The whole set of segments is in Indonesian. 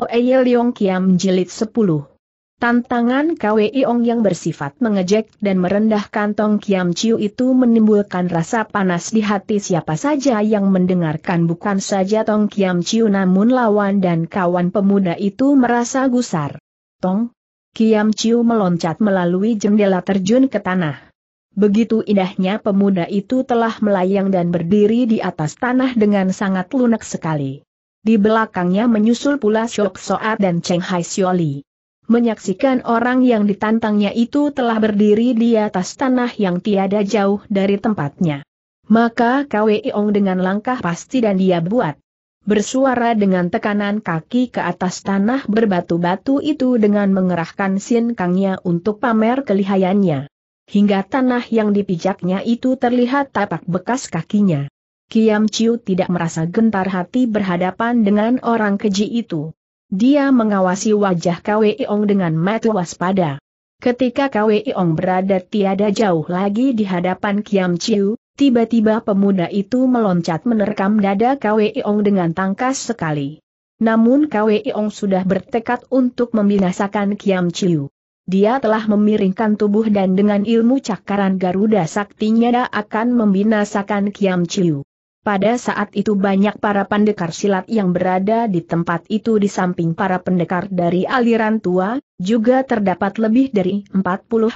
Oeye Leong Kiam Jilid 10 Tantangan Kwei Ong yang bersifat mengejek dan merendahkan Tong Kiam Chiu itu menimbulkan rasa panas di hati siapa saja yang mendengarkan bukan saja Tong Kiam Chiu namun lawan dan kawan pemuda itu merasa gusar. Tong Kiam Chiu meloncat melalui jendela terjun ke tanah. Begitu indahnya pemuda itu telah melayang dan berdiri di atas tanah dengan sangat lunak sekali. Di belakangnya menyusul pula Syok Soat dan Cheng Hai Sioli. Menyaksikan orang yang ditantangnya itu telah berdiri di atas tanah yang tiada jauh dari tempatnya. Maka Kwei Ong dengan langkah pasti dan dia buat. Bersuara dengan tekanan kaki ke atas tanah berbatu-batu itu dengan mengerahkan sin kangnya untuk pamer kelihayannya. Hingga tanah yang dipijaknya itu terlihat tapak bekas kakinya. Kiam Chiu tidak merasa gentar hati berhadapan dengan orang keji itu. Dia mengawasi wajah Kwei Ong dengan mata waspada. Ketika Kwei Ong berada tiada jauh lagi di hadapan Kiam Chiu, tiba-tiba pemuda itu meloncat menerkam dada Kwei Ong dengan tangkas sekali. Namun Kwei Ong sudah bertekad untuk membinasakan Kiam Chiu. Dia telah memiringkan tubuh dan dengan ilmu cakaran Garuda saktinya akan membinasakan Kiam Chiu. Pada saat itu banyak para pendekar silat yang berada di tempat itu di samping para pendekar dari aliran tua, juga terdapat lebih dari 40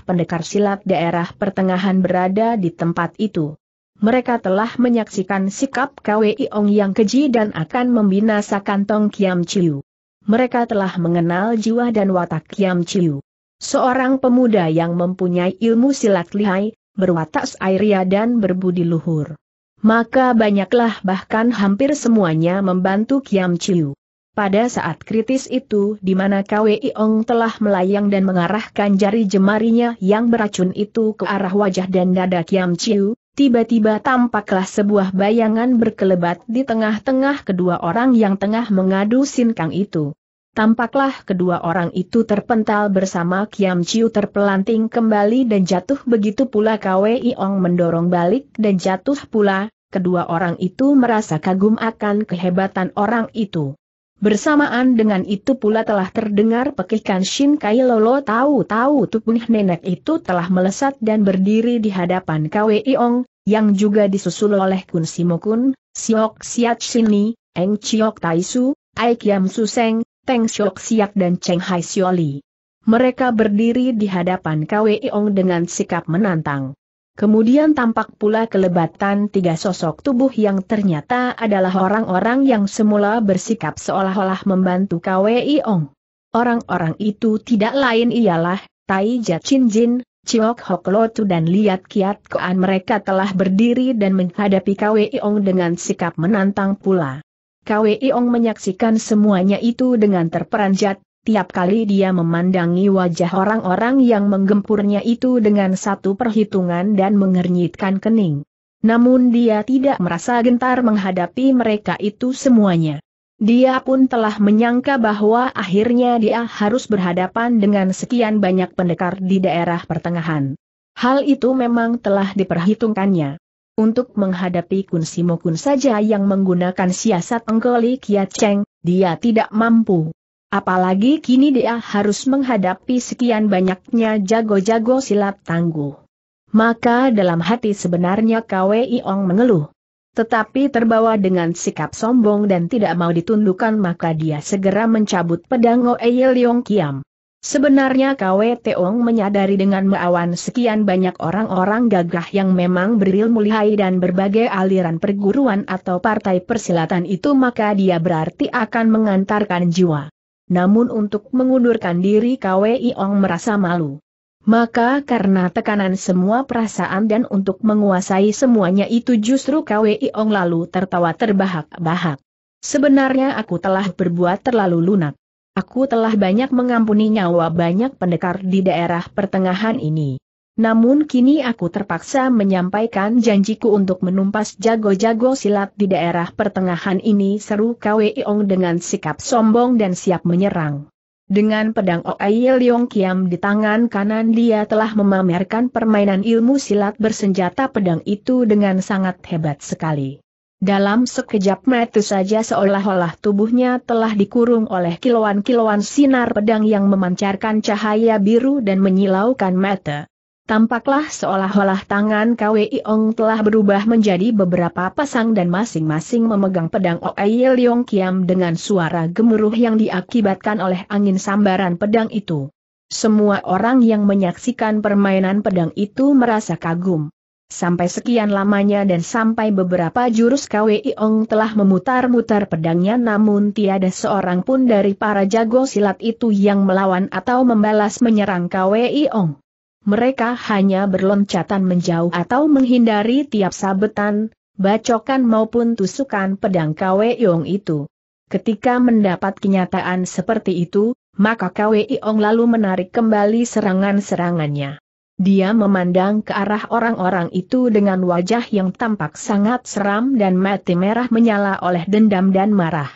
pendekar silat daerah pertengahan berada di tempat itu. Mereka telah menyaksikan sikap KWI Ong yang keji dan akan membinasakan Tong Kiam Chiu. Mereka telah mengenal jiwa dan watak Kiam Chiu. Seorang pemuda yang mempunyai ilmu silat lihai, berwatak airia dan berbudi luhur. Maka banyaklah bahkan hampir semuanya membantu Kiam Chiu. Pada saat kritis itu di mana Kwei Ong telah melayang dan mengarahkan jari jemarinya yang beracun itu ke arah wajah dan dada Kiam Chiu, tiba-tiba tampaklah sebuah bayangan berkelebat di tengah-tengah kedua orang yang tengah mengadu sinkang itu. Tampaklah kedua orang itu terpental bersama Kiam Chiu terpelanting kembali dan jatuh begitu pula Kwei Ong mendorong balik dan jatuh pula, kedua orang itu merasa kagum akan kehebatan orang itu. Bersamaan dengan itu pula telah terdengar pekikan Shin Kai Lolo tahu-tahu tubuh nenek itu telah melesat dan berdiri di hadapan Kwei Ong, yang juga disusul oleh Kun Simokun, Siok Siat Sini, Eng Chiok Taisu, Ai Kiam Suseng, Teng Siok Siak dan Cheng Hai Sioli. Mereka berdiri di hadapan Kwei Ong dengan sikap menantang. Kemudian tampak pula kelebatan tiga sosok tubuh yang ternyata adalah orang-orang yang semula bersikap seolah-olah membantu KWI Ong. Orang-orang itu tidak lain ialah, Tai Jat Chin Jin, Chiok Hok Lotu dan Liat Kiat Koan mereka telah berdiri dan menghadapi KWI Ong dengan sikap menantang pula. KWI Ong menyaksikan semuanya itu dengan terperanjat, tiap kali dia memandangi wajah orang-orang yang menggempurnya itu dengan satu perhitungan dan mengernyitkan kening. Namun dia tidak merasa gentar menghadapi mereka itu semuanya. Dia pun telah menyangka bahwa akhirnya dia harus berhadapan dengan sekian banyak pendekar di daerah pertengahan. Hal itu memang telah diperhitungkannya. Untuk menghadapi Kun Simo Kun saja yang menggunakan siasat Engkoli Kiat Cheng, dia tidak mampu. Apalagi kini dia harus menghadapi sekian banyaknya jago-jago silat tangguh. Maka dalam hati sebenarnya Kwei Ong mengeluh. Tetapi terbawa dengan sikap sombong dan tidak mau ditundukkan maka dia segera mencabut pedang Oei Leong Kiam. Sebenarnya Kwei Teong menyadari dengan meawan sekian banyak orang-orang gagah yang memang berilmu lihai dan berbagai aliran perguruan atau partai persilatan itu maka dia berarti akan mengantarkan jiwa namun untuk mengundurkan diri KWI Ong merasa malu. Maka karena tekanan semua perasaan dan untuk menguasai semuanya itu justru KWI Ong lalu tertawa terbahak-bahak. Sebenarnya aku telah berbuat terlalu lunak. Aku telah banyak mengampuni nyawa banyak pendekar di daerah pertengahan ini. Namun kini aku terpaksa menyampaikan janjiku untuk menumpas jago-jago silat di daerah pertengahan ini seru Kwei Ong dengan sikap sombong dan siap menyerang. Dengan pedang Oai Leong Kiam di tangan kanan dia telah memamerkan permainan ilmu silat bersenjata pedang itu dengan sangat hebat sekali. Dalam sekejap mata saja seolah-olah tubuhnya telah dikurung oleh kilauan-kilauan sinar pedang yang memancarkan cahaya biru dan menyilaukan mata. Tampaklah seolah-olah tangan KWI Ong telah berubah menjadi beberapa pasang dan masing-masing memegang pedang Oei Leong Kiam dengan suara gemuruh yang diakibatkan oleh angin sambaran pedang itu. Semua orang yang menyaksikan permainan pedang itu merasa kagum. Sampai sekian lamanya dan sampai beberapa jurus KWI Ong telah memutar-mutar pedangnya namun tiada seorang pun dari para jago silat itu yang melawan atau membalas menyerang KWI Ong. Mereka hanya berloncatan menjauh atau menghindari tiap sabetan, bacokan maupun tusukan pedang Kwe Yong itu. Ketika mendapat kenyataan seperti itu, maka Kwe Yong lalu menarik kembali serangan-serangannya. Dia memandang ke arah orang-orang itu dengan wajah yang tampak sangat seram dan mati merah menyala oleh dendam dan marah.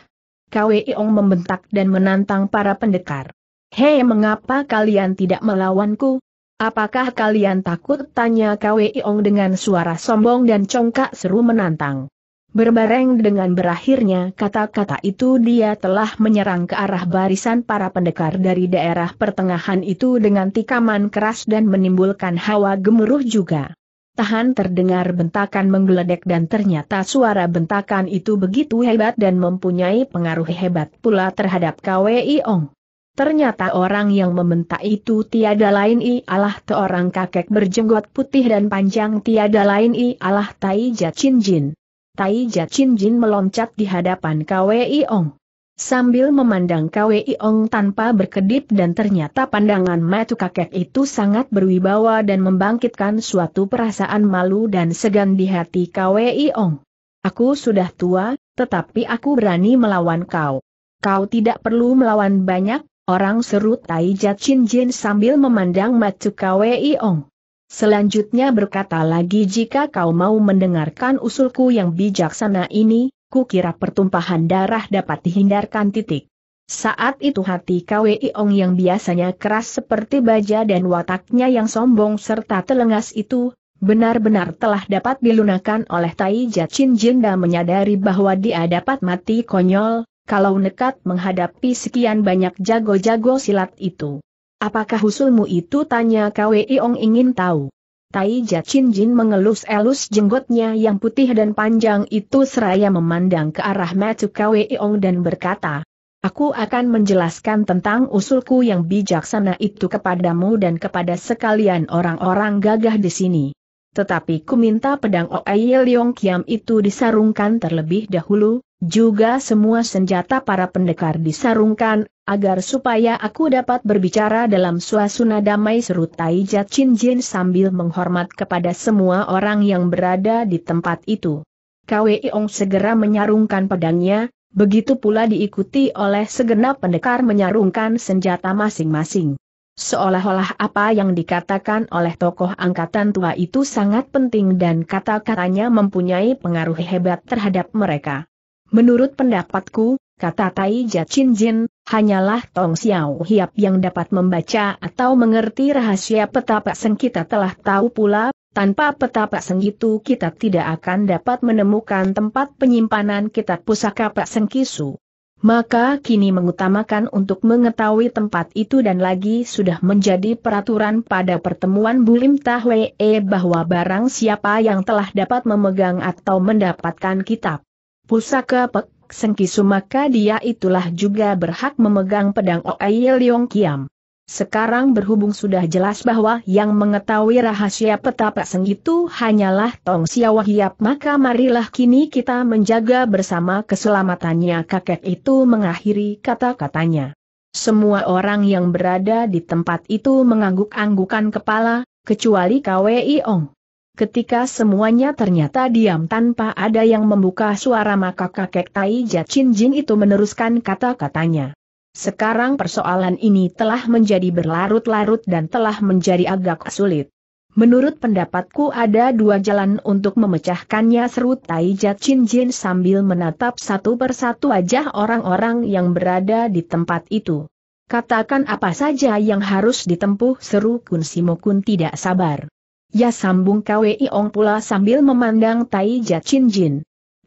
Kwe Yong membentak dan menantang para pendekar. Hei mengapa kalian tidak melawanku? Apakah kalian takut? Tanya Kwi Ong dengan suara sombong dan congkak seru menantang. Berbareng dengan berakhirnya kata-kata itu dia telah menyerang ke arah barisan para pendekar dari daerah pertengahan itu dengan tikaman keras dan menimbulkan hawa gemuruh juga. Tahan terdengar bentakan menggeledek dan ternyata suara bentakan itu begitu hebat dan mempunyai pengaruh hebat pula terhadap KWI Ong. Ternyata orang yang membentak itu tiada lain ialah seorang kakek berjenggot putih dan panjang tiada lain ialah Tai Jin Jin. Tai Jin Jin meloncat di hadapan Kwei Ong. Sambil memandang Kwei Ong tanpa berkedip dan ternyata pandangan mata kakek itu sangat berwibawa dan membangkitkan suatu perasaan malu dan segan di hati Kwei Ong. Aku sudah tua, tetapi aku berani melawan kau. Kau tidak perlu melawan banyak, Orang seru Tai Jin Jin sambil memandang Matu Kwei Ong. Selanjutnya berkata lagi jika kau mau mendengarkan usulku yang bijaksana ini, kukira pertumpahan darah dapat dihindarkan titik. Saat itu hati Kwei Ong yang biasanya keras seperti baja dan wataknya yang sombong serta telengas itu, benar-benar telah dapat dilunakan oleh Tai Jin Jin dan menyadari bahwa dia dapat mati konyol, kalau nekat menghadapi sekian banyak jago-jago silat itu. Apakah usulmu itu tanya Kwei Ong ingin tahu. Tai Jacin Jin mengelus-elus jenggotnya yang putih dan panjang itu seraya memandang ke arah Matu Kwei Ong dan berkata, Aku akan menjelaskan tentang usulku yang bijaksana itu kepadamu dan kepada sekalian orang-orang gagah di sini. Tetapi ku minta pedang Oai Leong Kiam itu disarungkan terlebih dahulu, juga semua senjata para pendekar disarungkan, agar supaya aku dapat berbicara dalam suasana damai seru Tai Jin Jin sambil menghormat kepada semua orang yang berada di tempat itu. Kwei Ong segera menyarungkan pedangnya, begitu pula diikuti oleh segenap pendekar menyarungkan senjata masing-masing. Seolah-olah apa yang dikatakan oleh tokoh angkatan tua itu sangat penting dan kata-katanya mempunyai pengaruh hebat terhadap mereka. Menurut pendapatku, kata Tai Jin Jin, hanyalah Tong Xiao Hiap yang dapat membaca atau mengerti rahasia petapak seng kita telah tahu pula, tanpa petapak seng itu kita tidak akan dapat menemukan tempat penyimpanan kitab pusaka Pak Sengkisu. Maka kini mengutamakan untuk mengetahui tempat itu dan lagi sudah menjadi peraturan pada pertemuan Bulim Tahwe bahwa barang siapa yang telah dapat memegang atau mendapatkan kitab pusaka Pek Sengkisu maka dia itulah juga berhak memegang pedang Oai Leong Kiam. Sekarang berhubung sudah jelas bahwa yang mengetahui rahasia petapa seng itu hanyalah Tong Xiao Hiap maka marilah kini kita menjaga bersama keselamatannya kakek itu mengakhiri kata-katanya. Semua orang yang berada di tempat itu mengangguk-anggukan kepala, kecuali KWI Ong. Ketika semuanya ternyata diam tanpa ada yang membuka suara maka kakek Tai Jin Jin itu meneruskan kata-katanya. Sekarang persoalan ini telah menjadi berlarut-larut dan telah menjadi agak sulit. Menurut pendapatku ada dua jalan untuk memecahkannya seru Tai Jin Jin sambil menatap satu persatu wajah orang-orang yang berada di tempat itu. Katakan apa saja yang harus ditempuh seru Kun Simokun tidak sabar. Ya sambung Kwei Ong pula sambil memandang Tai Jin Jin.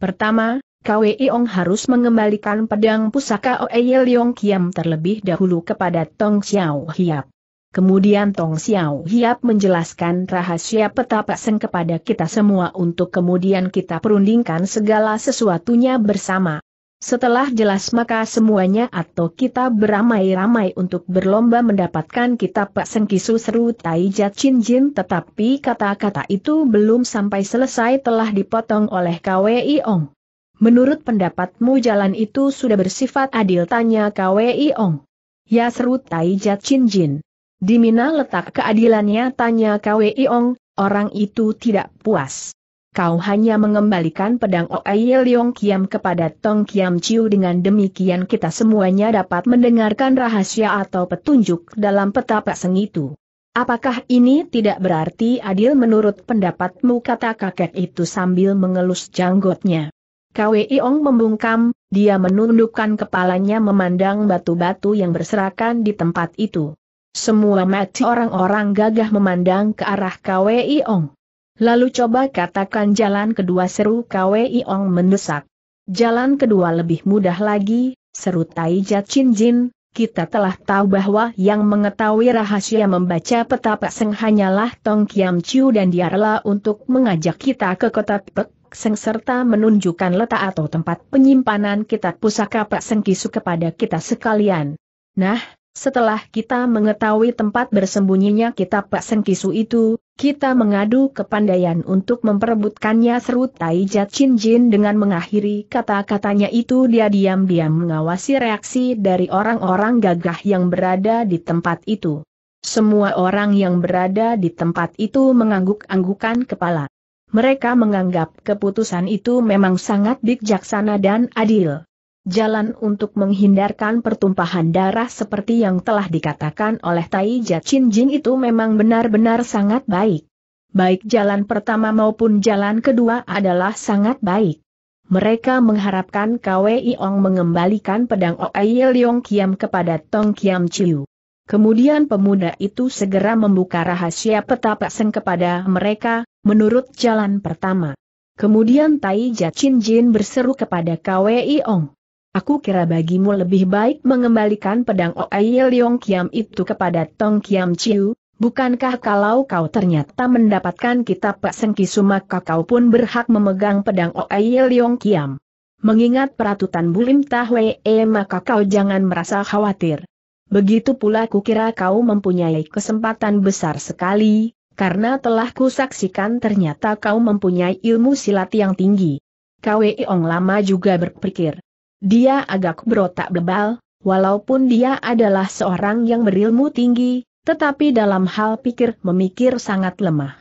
Pertama, Kwe Iong harus mengembalikan pedang pusaka Oei Leong Kiam terlebih dahulu kepada Tong Xiao Hiap. Kemudian Tong Xiao Hiap menjelaskan rahasia petapa seng kepada kita semua untuk kemudian kita perundingkan segala sesuatunya bersama. Setelah jelas maka semuanya atau kita beramai-ramai untuk berlomba mendapatkan kitab Pak Sengkisu seru Taijat Chin Jin tetapi kata-kata itu belum sampai selesai telah dipotong oleh Kwe Iong. Menurut pendapatmu jalan itu sudah bersifat adil tanya Kwei Ong. Ya seru Tai Jat Chin Jin. Di mana letak keadilannya tanya Kwei Ong, orang itu tidak puas. Kau hanya mengembalikan pedang Oai Leong Kiam kepada Tong Kiam Chiu dengan demikian kita semuanya dapat mendengarkan rahasia atau petunjuk dalam petapa seng itu. Apakah ini tidak berarti adil menurut pendapatmu kata kakek itu sambil mengelus janggotnya. Kwe Iong membungkam, dia menundukkan kepalanya memandang batu-batu yang berserakan di tempat itu. Semua mati orang-orang gagah memandang ke arah Kwe Iong. Lalu coba katakan jalan kedua seru Kwe Iong mendesak. Jalan kedua lebih mudah lagi, seru Taijat Chin Jin, kita telah tahu bahwa yang mengetahui rahasia membaca petapa seng hanyalah Tong Kiam Chiu dan dialah untuk mengajak kita ke kota Pek Seng serta menunjukkan letak atau tempat penyimpanan kitab pusaka Pak Sengkisu kepada kita sekalian. Nah, setelah kita mengetahui tempat bersembunyinya kitab Pak Sengkisu itu, kita mengadu kepandaian untuk memperebutkannya seru Taijat Chin Jin dengan mengakhiri kata-katanya itu dia diam-diam mengawasi reaksi dari orang-orang gagah yang berada di tempat itu. Semua orang yang berada di tempat itu mengangguk-anggukan kepala. Mereka menganggap keputusan itu memang sangat bijaksana dan adil. Jalan untuk menghindarkan pertumpahan darah seperti yang telah dikatakan oleh Tai Jachin Jin itu memang benar-benar sangat baik. Baik jalan pertama maupun jalan kedua adalah sangat baik. Mereka mengharapkan Kwei Ong mengembalikan pedang Oai Leong Kiam kepada Tong Kiam Chiu. Kemudian pemuda itu segera membuka rahasia petapa seng kepada mereka, menurut jalan pertama. Kemudian Tai Jachin Jin berseru kepada Kwei Ong. Aku kira bagimu lebih baik mengembalikan pedang Oai Leong Kiam itu kepada Tong Kiam Chiu, bukankah kalau kau ternyata mendapatkan kitab Pak Sengkisu maka kau pun berhak memegang pedang Oai Leong Kiam. Mengingat peratutan Bulim Tahwe maka kau jangan merasa khawatir. Begitu pula kukira kau mempunyai kesempatan besar sekali, karena telah kusaksikan ternyata kau mempunyai ilmu silat yang tinggi. Kwe Ong lama juga berpikir. Dia agak berotak bebal, walaupun dia adalah seorang yang berilmu tinggi, tetapi dalam hal pikir memikir sangat lemah.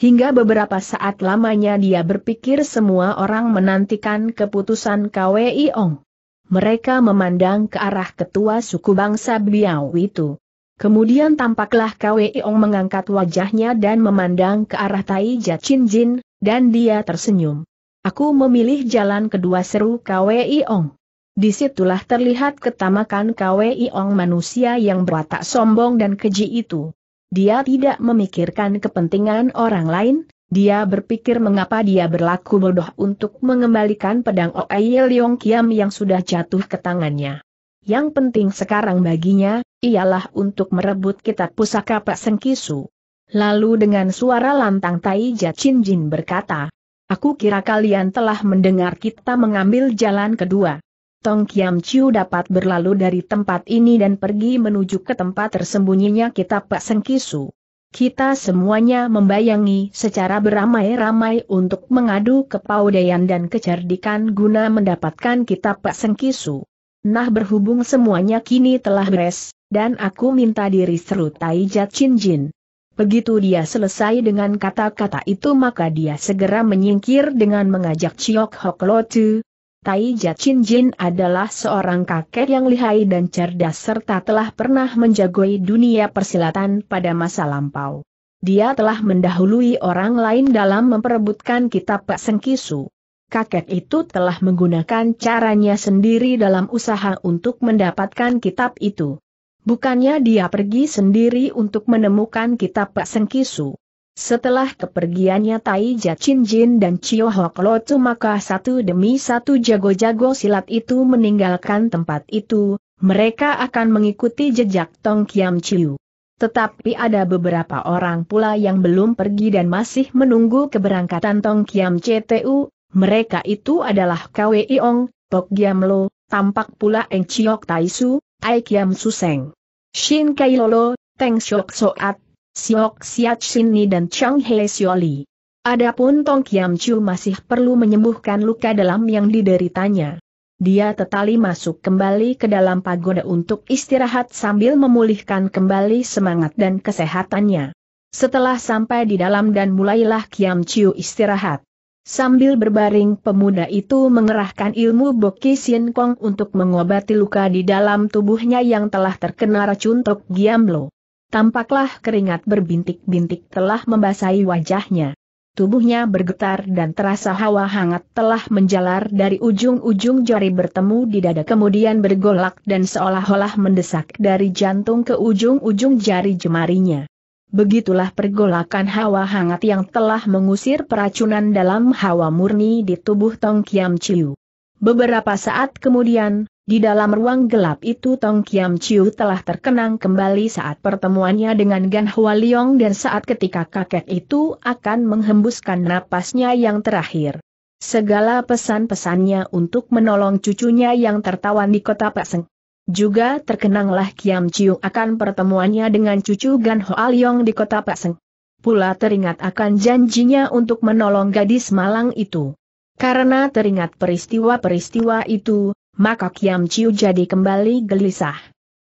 Hingga beberapa saat lamanya dia berpikir semua orang menantikan keputusan Kwe Ong. Mereka memandang ke arah ketua suku bangsa Biao itu. Kemudian tampaklah Kwe Ong mengangkat wajahnya dan memandang ke arah Tai Jachin Jin, dan dia tersenyum. Aku memilih jalan kedua seru Kwe Ong. Di situlah terlihat ketamakan Kwe Ong manusia yang berwatak sombong dan keji itu. Dia tidak memikirkan kepentingan orang lain, dia berpikir mengapa dia berlaku bodoh untuk mengembalikan pedang Oai Leong Kiam yang sudah jatuh ke tangannya. Yang penting sekarang baginya, ialah untuk merebut kitab pusaka Pak Sengkisu. Lalu dengan suara lantang Tai Jachin Jin berkata, Aku kira kalian telah mendengar kita mengambil jalan kedua. Tong Kiam Chiu dapat berlalu dari tempat ini dan pergi menuju ke tempat tersembunyinya kitab Pak Sengkisu. Kita semuanya membayangi secara beramai-ramai untuk mengadu kepaudaian dan kecerdikan guna mendapatkan kitab Pak Sengkisu. Nah berhubung semuanya kini telah beres, dan aku minta diri seru Taijat Chin Jin. Begitu dia selesai dengan kata-kata itu maka dia segera menyingkir dengan mengajak Chiok Hok Lotu. Taijat Chin Jin adalah seorang kakek yang lihai dan cerdas serta telah pernah menjagoi dunia persilatan pada masa lampau. Dia telah mendahului orang lain dalam memperebutkan kitab Pak Sengkisu kakek itu telah menggunakan caranya sendiri dalam usaha untuk mendapatkan kitab itu. Bukannya dia pergi sendiri untuk menemukan kitab Pak Sengkisu. Setelah kepergiannya Tai Jacin Jin dan Chio Hok Lotu maka satu demi satu jago-jago silat itu meninggalkan tempat itu, mereka akan mengikuti jejak Tong Kiam Chiu. Tetapi ada beberapa orang pula yang belum pergi dan masih menunggu keberangkatan Tong Kiam CTU, mereka itu adalah Kwe Iong, Pok Giam Lo, tampak pula Eng Chiok Tai Su, Ai Kiam Suseng. Shin Kai Lolo, Teng Siok Soat, Siok Siat Shinni dan Chang He Sioli. Adapun Tong Kiam Chu masih perlu menyembuhkan luka dalam yang dideritanya. Dia tetali masuk kembali ke dalam pagoda untuk istirahat sambil memulihkan kembali semangat dan kesehatannya. Setelah sampai di dalam dan mulailah Kiam Chiu istirahat. Sambil berbaring pemuda itu mengerahkan ilmu Boki Sin Kong untuk mengobati luka di dalam tubuhnya yang telah terkena racun Tok Giamlo. Tampaklah keringat berbintik-bintik telah membasahi wajahnya. Tubuhnya bergetar dan terasa hawa hangat telah menjalar dari ujung-ujung jari bertemu di dada kemudian bergolak dan seolah-olah mendesak dari jantung ke ujung-ujung jari jemarinya. Begitulah pergolakan hawa hangat yang telah mengusir peracunan dalam hawa murni di tubuh Tong Kiam Chiu. Beberapa saat kemudian, di dalam ruang gelap itu Tong Kiam Chiu telah terkenang kembali saat pertemuannya dengan Gan Hua Liong dan saat ketika kakek itu akan menghembuskan napasnya yang terakhir. Segala pesan-pesannya untuk menolong cucunya yang tertawan di kota Paseng. Juga terkenanglah Kiam Chiu akan pertemuannya dengan cucu Gan Hua Liong di kota Paseng. Pula teringat akan janjinya untuk menolong gadis malang itu. Karena teringat peristiwa-peristiwa itu, maka Kiam Chiu jadi kembali gelisah.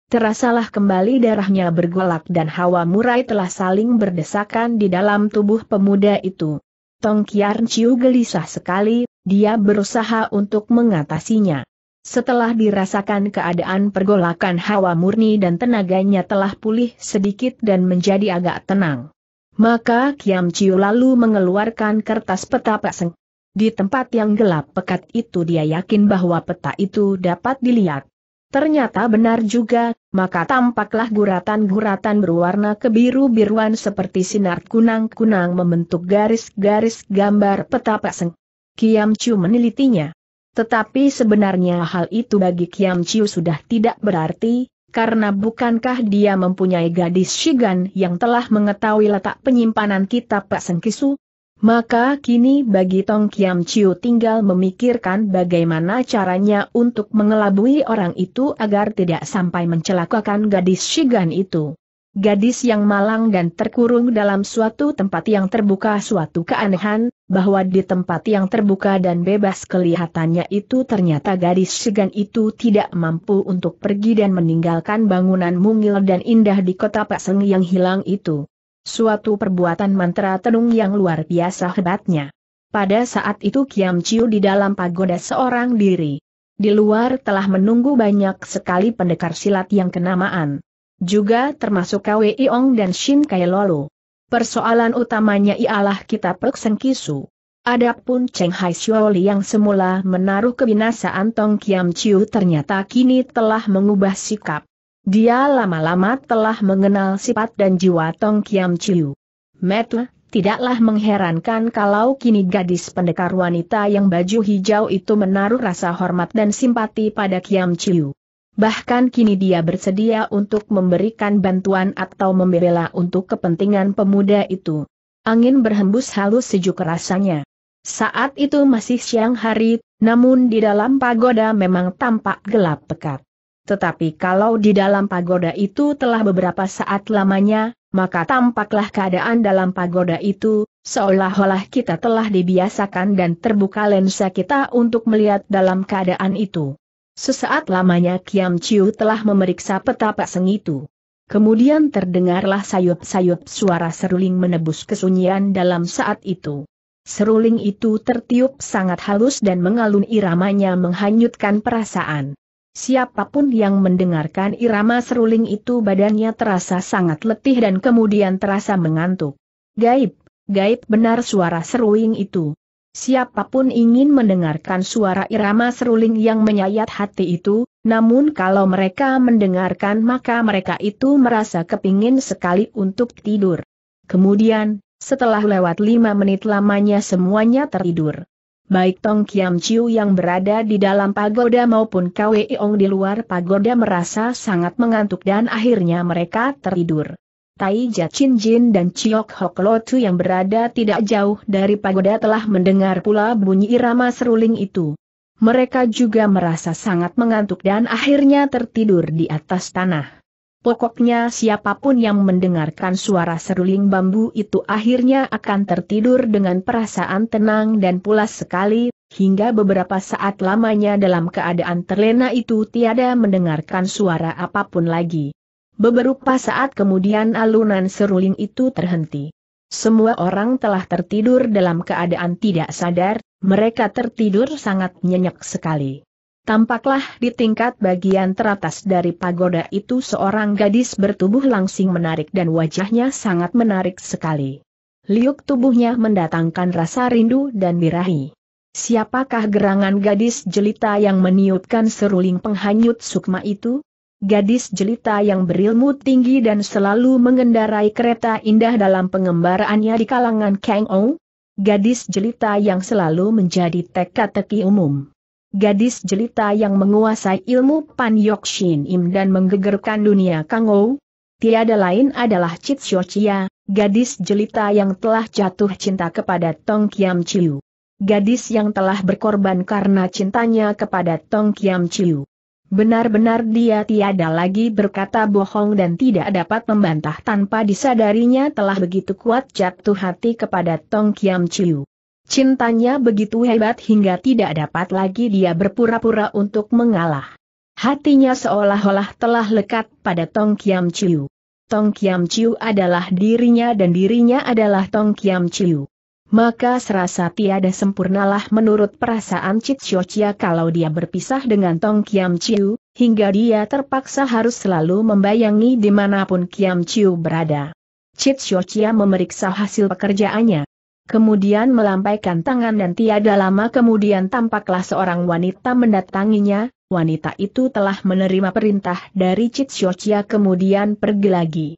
Terasalah kembali darahnya bergolak dan hawa murai telah saling berdesakan di dalam tubuh pemuda itu. Tong Kian Chiu gelisah sekali, dia berusaha untuk mengatasinya. Setelah dirasakan keadaan pergolakan hawa murni dan tenaganya telah pulih sedikit dan menjadi agak tenang. Maka Kiam Chiu lalu mengeluarkan kertas peta paseng di tempat yang gelap pekat itu dia yakin bahwa peta itu dapat dilihat. Ternyata benar juga, maka tampaklah guratan-guratan berwarna kebiru-biruan seperti sinar kunang-kunang membentuk garis-garis gambar peta paseng. Kiam Chu menelitinya. Tetapi sebenarnya hal itu bagi Kiam Chiu sudah tidak berarti, karena bukankah dia mempunyai gadis Shigan yang telah mengetahui letak penyimpanan kitab Pak Sengkisu? Maka kini bagi Tong Kiam Chiu tinggal memikirkan bagaimana caranya untuk mengelabui orang itu agar tidak sampai mencelakakan gadis Shigan itu. Gadis yang malang dan terkurung dalam suatu tempat yang terbuka suatu keanehan, bahwa di tempat yang terbuka dan bebas kelihatannya itu ternyata gadis Shigan itu tidak mampu untuk pergi dan meninggalkan bangunan mungil dan indah di kota Paseng yang hilang itu suatu perbuatan mantra tenung yang luar biasa hebatnya. Pada saat itu Kiam Chiu di dalam pagoda seorang diri. Di luar telah menunggu banyak sekali pendekar silat yang kenamaan. Juga termasuk Kwe Iong dan Shin Kai Lolo. Persoalan utamanya ialah kita Pek Kisu. Adapun Cheng Hai Xiaoli yang semula menaruh kebinasaan Tong Kiam Chiu ternyata kini telah mengubah sikap. Dia lama-lama telah mengenal sifat dan jiwa Tong Kiam Chiu. Metu, tidaklah mengherankan kalau kini gadis pendekar wanita yang baju hijau itu menaruh rasa hormat dan simpati pada Kiam Chiu. Bahkan kini dia bersedia untuk memberikan bantuan atau membela untuk kepentingan pemuda itu. Angin berhembus halus sejuk rasanya. Saat itu masih siang hari, namun di dalam pagoda memang tampak gelap pekat. Tetapi kalau di dalam pagoda itu telah beberapa saat lamanya, maka tampaklah keadaan dalam pagoda itu, seolah-olah kita telah dibiasakan dan terbuka lensa kita untuk melihat dalam keadaan itu. Sesaat lamanya Kiam Chiu telah memeriksa peta paseng itu. Kemudian terdengarlah sayup-sayup suara seruling menebus kesunyian dalam saat itu. Seruling itu tertiup sangat halus dan mengalun iramanya menghanyutkan perasaan. Siapa pun yang mendengarkan irama seruling itu badannya terasa sangat letih dan kemudian terasa mengantuk. Gaib, gaib benar suara seruling itu. Siapa pun ingin mendengarkan suara irama seruling yang menyayat hati itu, namun kalau mereka mendengarkan maka mereka itu merasa kepingin sekali untuk tidur. Kemudian, Setelah lewat lima menit lamanya semuanya tertidur. Baik Tong Kiam Chiu yang berada di dalam pagoda maupun Kwe Ong di luar pagoda merasa sangat mengantuk dan akhirnya mereka tertidur. Tai Jia Chin Jin dan Chiok Hok Lotu yang berada tidak jauh dari pagoda telah mendengar pula bunyi irama seruling itu. Mereka juga merasa sangat mengantuk dan akhirnya tertidur di atas tanah. Pokoknya siapa pun yang mendengarkan suara seruling bambu itu akhirnya akan tertidur dengan perasaan tenang dan pulas sekali, hingga beberapa saat lamanya dalam keadaan terlena itu tiada mendengarkan suara apa pun lagi. Beberapa saat kemudian alunan seruling itu terhenti. Semua orang telah tertidur dalam keadaan tidak sadar, mereka tertidur sangat nyenyak sekali. Tampaklah di tingkat bagian teratas dari pagoda itu seorang gadis bertubuh langsing menarik dan wajahnya sangat menarik sekali. Liuk tubuhnya mendatangkan rasa rindu dan birahi. Siapakah gerangan gadis jelita yang meniupkan seruling penghanyut sukma itu? Gadis jelita yang berilmu tinggi dan selalu mengendarai kereta indah dalam pengembaraannya di kalangan Kang Ong? Gadis jelita yang selalu menjadi teka-teki umum gadis jelita yang menguasai ilmu Pan Yok Shin Im dan menggegerkan dunia Kangou. Tiada lain adalah Chit Chia, gadis jelita yang telah jatuh cinta kepada Tong Kiam Chiu. Gadis yang telah berkorban karena cintanya kepada Tong Kiam Chiu. Benar-benar dia tiada lagi berkata bohong dan tidak dapat membantah tanpa disadarinya telah begitu kuat jatuh hati kepada Tong Kiam Chiu. Cintanya begitu hebat hingga tidak dapat lagi dia berpura-pura untuk mengalah. Hatinya seolah-olah telah lekat pada Tong Kiam Chiu. Tong Kiam Chiu adalah dirinya dan dirinya adalah Tong Kiam Chiu. Maka serasa tiada sempurnalah menurut perasaan Chit Chia kalau dia berpisah dengan Tong Kiam Chiu, hingga dia terpaksa harus selalu membayangi di mana pun Kiam Chiu berada. Chit Chia memeriksa hasil pekerjaannya kemudian melampaikan tangan dan tiada lama kemudian tampaklah seorang wanita mendatanginya, wanita itu telah menerima perintah dari Chit Chia kemudian pergi lagi.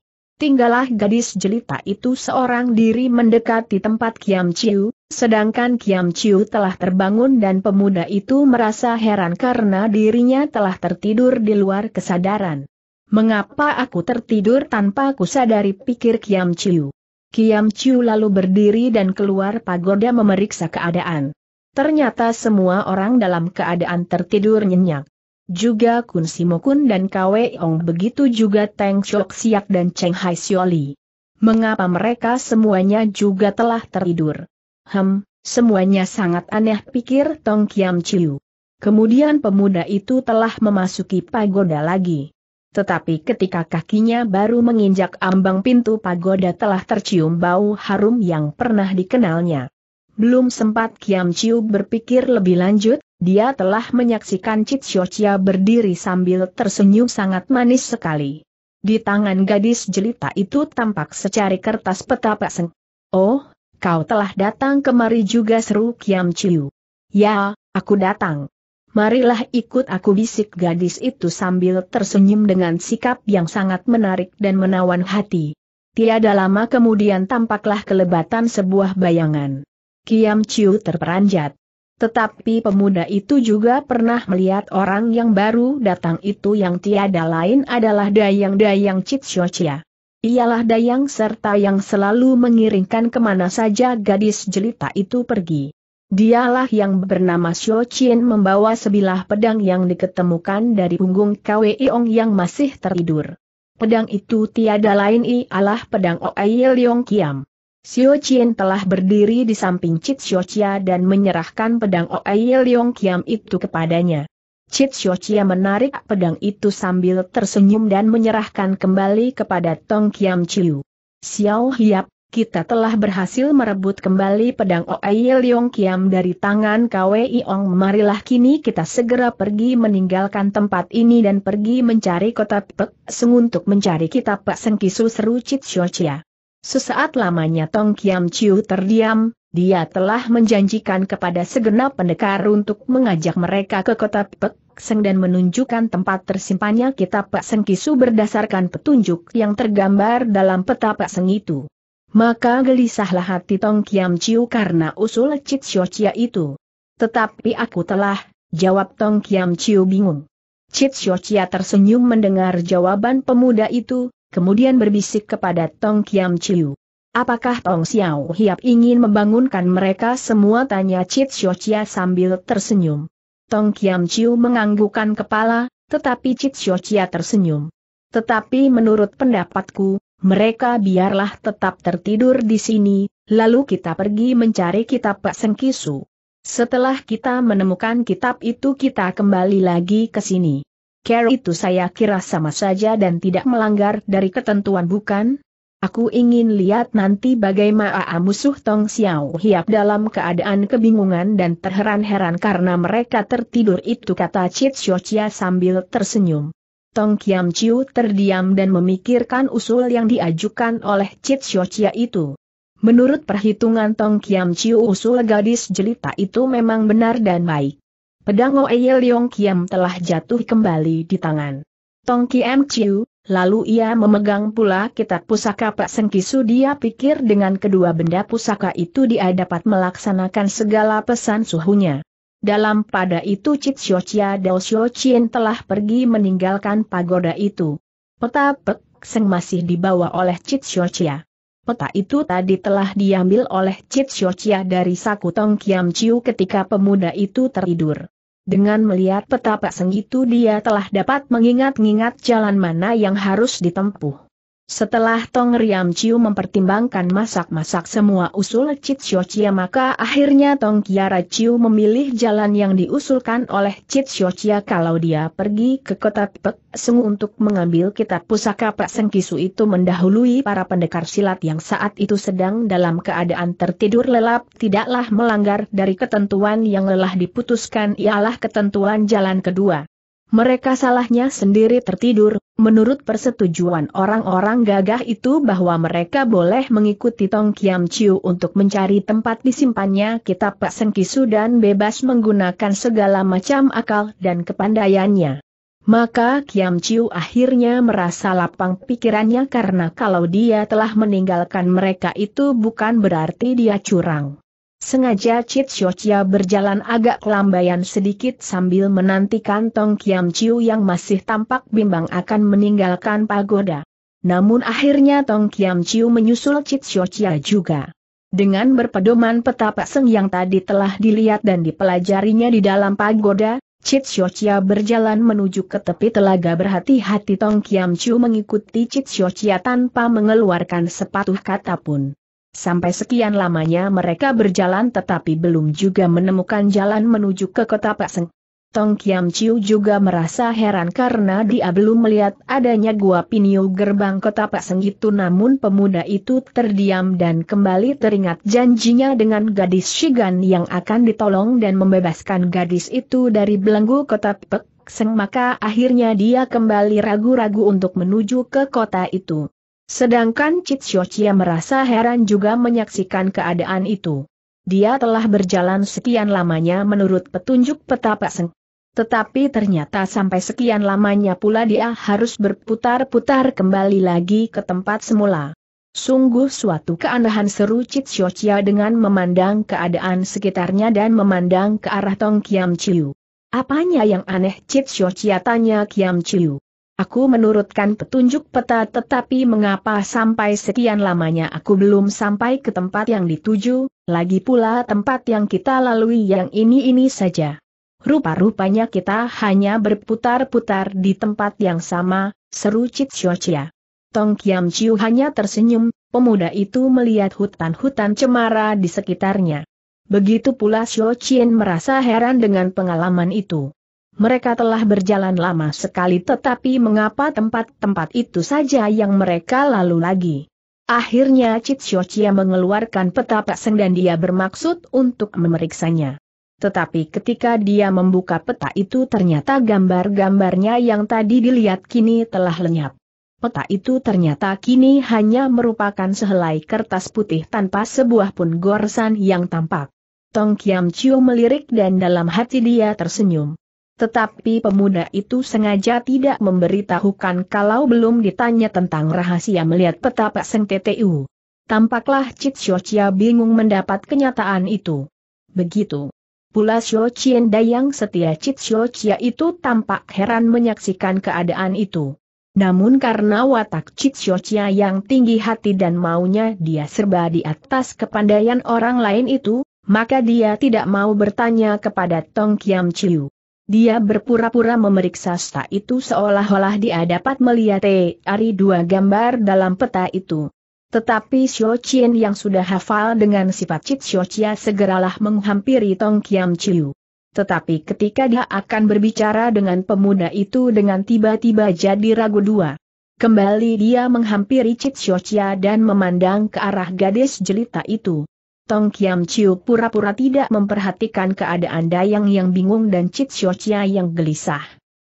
Tinggallah gadis jelita itu seorang diri mendekati tempat Kiam Chiu, sedangkan Kiam Chiu telah terbangun dan pemuda itu merasa heran karena dirinya telah tertidur di luar kesadaran. Mengapa aku tertidur tanpa aku sadari pikir Kiam Chiu? Kiam Chiu lalu berdiri dan keluar pagoda memeriksa keadaan. Ternyata semua orang dalam keadaan tertidur nyenyak. Juga Kun Simokun dan Kwe Ong begitu juga Teng Chok Siak dan Cheng Hai Sioli. Mengapa mereka semuanya juga telah tertidur? Hem, semuanya sangat aneh pikir Tong Kiam Chiu. Kemudian pemuda itu telah memasuki pagoda lagi. Tetapi ketika kakinya baru menginjak ambang pintu pagoda telah tercium bau harum yang pernah dikenalnya. Belum sempat Kiam Chiu berpikir lebih lanjut, dia telah menyaksikan Chit Chia berdiri sambil tersenyum sangat manis sekali. Di tangan gadis jelita itu tampak secari kertas peta seng. Oh, kau telah datang kemari juga seru Kiam Chiu. Ya, aku datang. Marilah ikut aku bisik gadis itu sambil tersenyum dengan sikap yang sangat menarik dan menawan hati. Tiada lama kemudian tampaklah kelebatan sebuah bayangan. Kiam Chiu terperanjat. Tetapi pemuda itu juga pernah melihat orang yang baru datang itu yang tiada lain adalah Dayang-Dayang Chit Chia. Ialah Dayang serta yang selalu mengiringkan ke mana saja gadis jelita itu pergi. Dialah yang bernama Xiao Chien membawa sebilah pedang yang diketemukan dari punggung Kwe Iong yang masih tertidur. Pedang itu tiada lain ialah pedang Oai Leong Kiam. Xiao Chien telah berdiri di samping Chit Chia dan menyerahkan pedang Oai Leong Kiam itu kepadanya. Chit Chia menarik pedang itu sambil tersenyum dan menyerahkan kembali kepada Tong Kiam Chiu. Xiao Hiap, kita telah berhasil merebut kembali pedang Oai Leong Kiam dari tangan Kwei Ong. Marilah kini kita segera pergi meninggalkan tempat ini dan pergi mencari kota Pek Seng untuk mencari kitab Pak Sengkisu seru Chit Chia. Sesaat lamanya Tong Kiam Chiu terdiam, dia telah menjanjikan kepada segenap pendekar untuk mengajak mereka ke kota Pek Seng dan menunjukkan tempat tersimpannya kitab Pak Sengkisu berdasarkan petunjuk yang tergambar dalam peta Pak Seng itu. Maka gelisahlah hati Tong Kiam Chiu karena usul Cit Chia itu. Tetapi aku telah, jawab Tong Kiam Chiu bingung. Cit Chia tersenyum mendengar jawaban pemuda itu, kemudian berbisik kepada Tong Kiam Chiu. Apakah Tong Xiao Hiap ingin membangunkan mereka semua tanya Cit Chia sambil tersenyum. Tong Kiam Chiu menganggukkan kepala, tetapi Cit Chia tersenyum. Tetapi menurut pendapatku, mereka biarlah tetap tertidur di sini, lalu kita pergi mencari kitab Pak Sengkisu. Setelah kita menemukan kitab itu kita kembali lagi ke sini. Care itu saya kira sama saja dan tidak melanggar dari ketentuan bukan? Aku ingin lihat nanti bagaimana musuh Tong Xiao Hiap dalam keadaan kebingungan dan terheran-heran karena mereka tertidur itu kata Chit Chia sambil tersenyum. Tong Kiam Chiu terdiam dan memikirkan usul yang diajukan oleh Chit Chia itu. Menurut perhitungan Tong Kiam Chiu usul gadis jelita itu memang benar dan baik. Pedang Oye Leong Kiam telah jatuh kembali di tangan. Tong Kiam Chiu, lalu ia memegang pula kitab pusaka Pak Sengkisu dia pikir dengan kedua benda pusaka itu dia dapat melaksanakan segala pesan suhunya. Dalam pada itu Xiao Dao Xiao Chien telah pergi meninggalkan pagoda itu. Peta Pek Seng masih dibawa oleh Xiao Peta itu tadi telah diambil oleh Xiao dari saku Tong Kiam Chiu ketika pemuda itu tertidur. Dengan melihat peta Pak Seng itu dia telah dapat mengingat-ingat jalan mana yang harus ditempuh. Setelah Tong Riam Chiu mempertimbangkan masak-masak semua usul Cit Chia maka akhirnya Tong Kiara Chiu memilih jalan yang diusulkan oleh Cit Chia kalau dia pergi ke kota Pek Seng untuk mengambil kitab pusaka Pak Sengkisu itu mendahului para pendekar silat yang saat itu sedang dalam keadaan tertidur lelap tidaklah melanggar dari ketentuan yang lelah diputuskan ialah ketentuan jalan kedua. Mereka salahnya sendiri tertidur, menurut persetujuan orang-orang gagah itu bahwa mereka boleh mengikuti Tong Kiam Chiu untuk mencari tempat disimpannya kitab Pak Sengkisu dan bebas menggunakan segala macam akal dan kepandaiannya. Maka Kiam Chiu akhirnya merasa lapang pikirannya karena kalau dia telah meninggalkan mereka itu bukan berarti dia curang. Sengaja Chit Chia berjalan agak kelambaian sedikit sambil menantikan Tong Kiam Chiu yang masih tampak bimbang akan meninggalkan pagoda. Namun akhirnya Tong Kiam Chiu menyusul Chit Chia juga. Dengan berpedoman petapa seng yang tadi telah dilihat dan dipelajarinya di dalam pagoda, Chit Chia berjalan menuju ke tepi telaga berhati-hati Tong Kiam Chiu mengikuti Chit Chia tanpa mengeluarkan sepatu kata pun. Sampai sekian lamanya mereka berjalan tetapi belum juga menemukan jalan menuju ke kota Paseng. Tong Kiam Chiu juga merasa heran karena dia belum melihat adanya gua pinio gerbang kota Paseng itu namun pemuda itu terdiam dan kembali teringat janjinya dengan gadis Shigan yang akan ditolong dan membebaskan gadis itu dari belenggu kota Pek Seng maka akhirnya dia kembali ragu-ragu untuk menuju ke kota itu. Sedangkan Chit Chia merasa heran juga menyaksikan keadaan itu. Dia telah berjalan sekian lamanya menurut petunjuk peta Seng. Tetapi ternyata sampai sekian lamanya pula dia harus berputar-putar kembali lagi ke tempat semula. Sungguh suatu keanehan seru Chit Chia dengan memandang keadaan sekitarnya dan memandang ke arah Tong Kiam Chiu. Apanya yang aneh Chit Chia tanya Kiam Chiu. Aku menurutkan petunjuk peta tetapi mengapa sampai sekian lamanya aku belum sampai ke tempat yang dituju, lagi pula tempat yang kita lalui yang ini-ini saja. Rupa-rupanya kita hanya berputar-putar di tempat yang sama, seru Cit Chia. Tong Kiam Chiu hanya tersenyum, pemuda itu melihat hutan-hutan cemara di sekitarnya. Begitu pula Chien merasa heran dengan pengalaman itu. Mereka telah berjalan lama sekali tetapi mengapa tempat-tempat itu saja yang mereka lalu lagi? Akhirnya Cit Chia mengeluarkan peta paseng dan dia bermaksud untuk memeriksanya. Tetapi ketika dia membuka peta itu ternyata gambar-gambarnya yang tadi dilihat kini telah lenyap. Peta itu ternyata kini hanya merupakan sehelai kertas putih tanpa sebuah pun goresan yang tampak. Tong Kiam Chiu melirik dan dalam hati dia tersenyum. Tetapi pemuda itu sengaja tidak memberitahukan kalau belum ditanya tentang rahasia melihat peta Pak Seng TTU. Tampaklah Cit Chia bingung mendapat kenyataan itu. Begitu. Pula Xio Chien Dayang setia Cit Chia itu tampak heran menyaksikan keadaan itu. Namun karena watak Cit Chia yang tinggi hati dan maunya dia serba di atas kepandaian orang lain itu, maka dia tidak mau bertanya kepada Tong Kiam Chiu. Dia berpura-pura memeriksa sta itu seolah-olah dia dapat melihat ari dua gambar dalam peta itu. Tetapi Xiao Qian yang sudah hafal dengan sifat Cit Xiao Chia segeralah menghampiri Tong Kiam Chiu. Tetapi ketika dia akan berbicara dengan pemuda itu dengan tiba-tiba jadi ragu dua. Kembali dia menghampiri Cit Xiao Chia dan memandang ke arah gadis jelita itu. Tong Kiam Chiu pura-pura tidak memperhatikan keadaan Dayang yang bingung dan Cit Xiao Chia yang gelisah.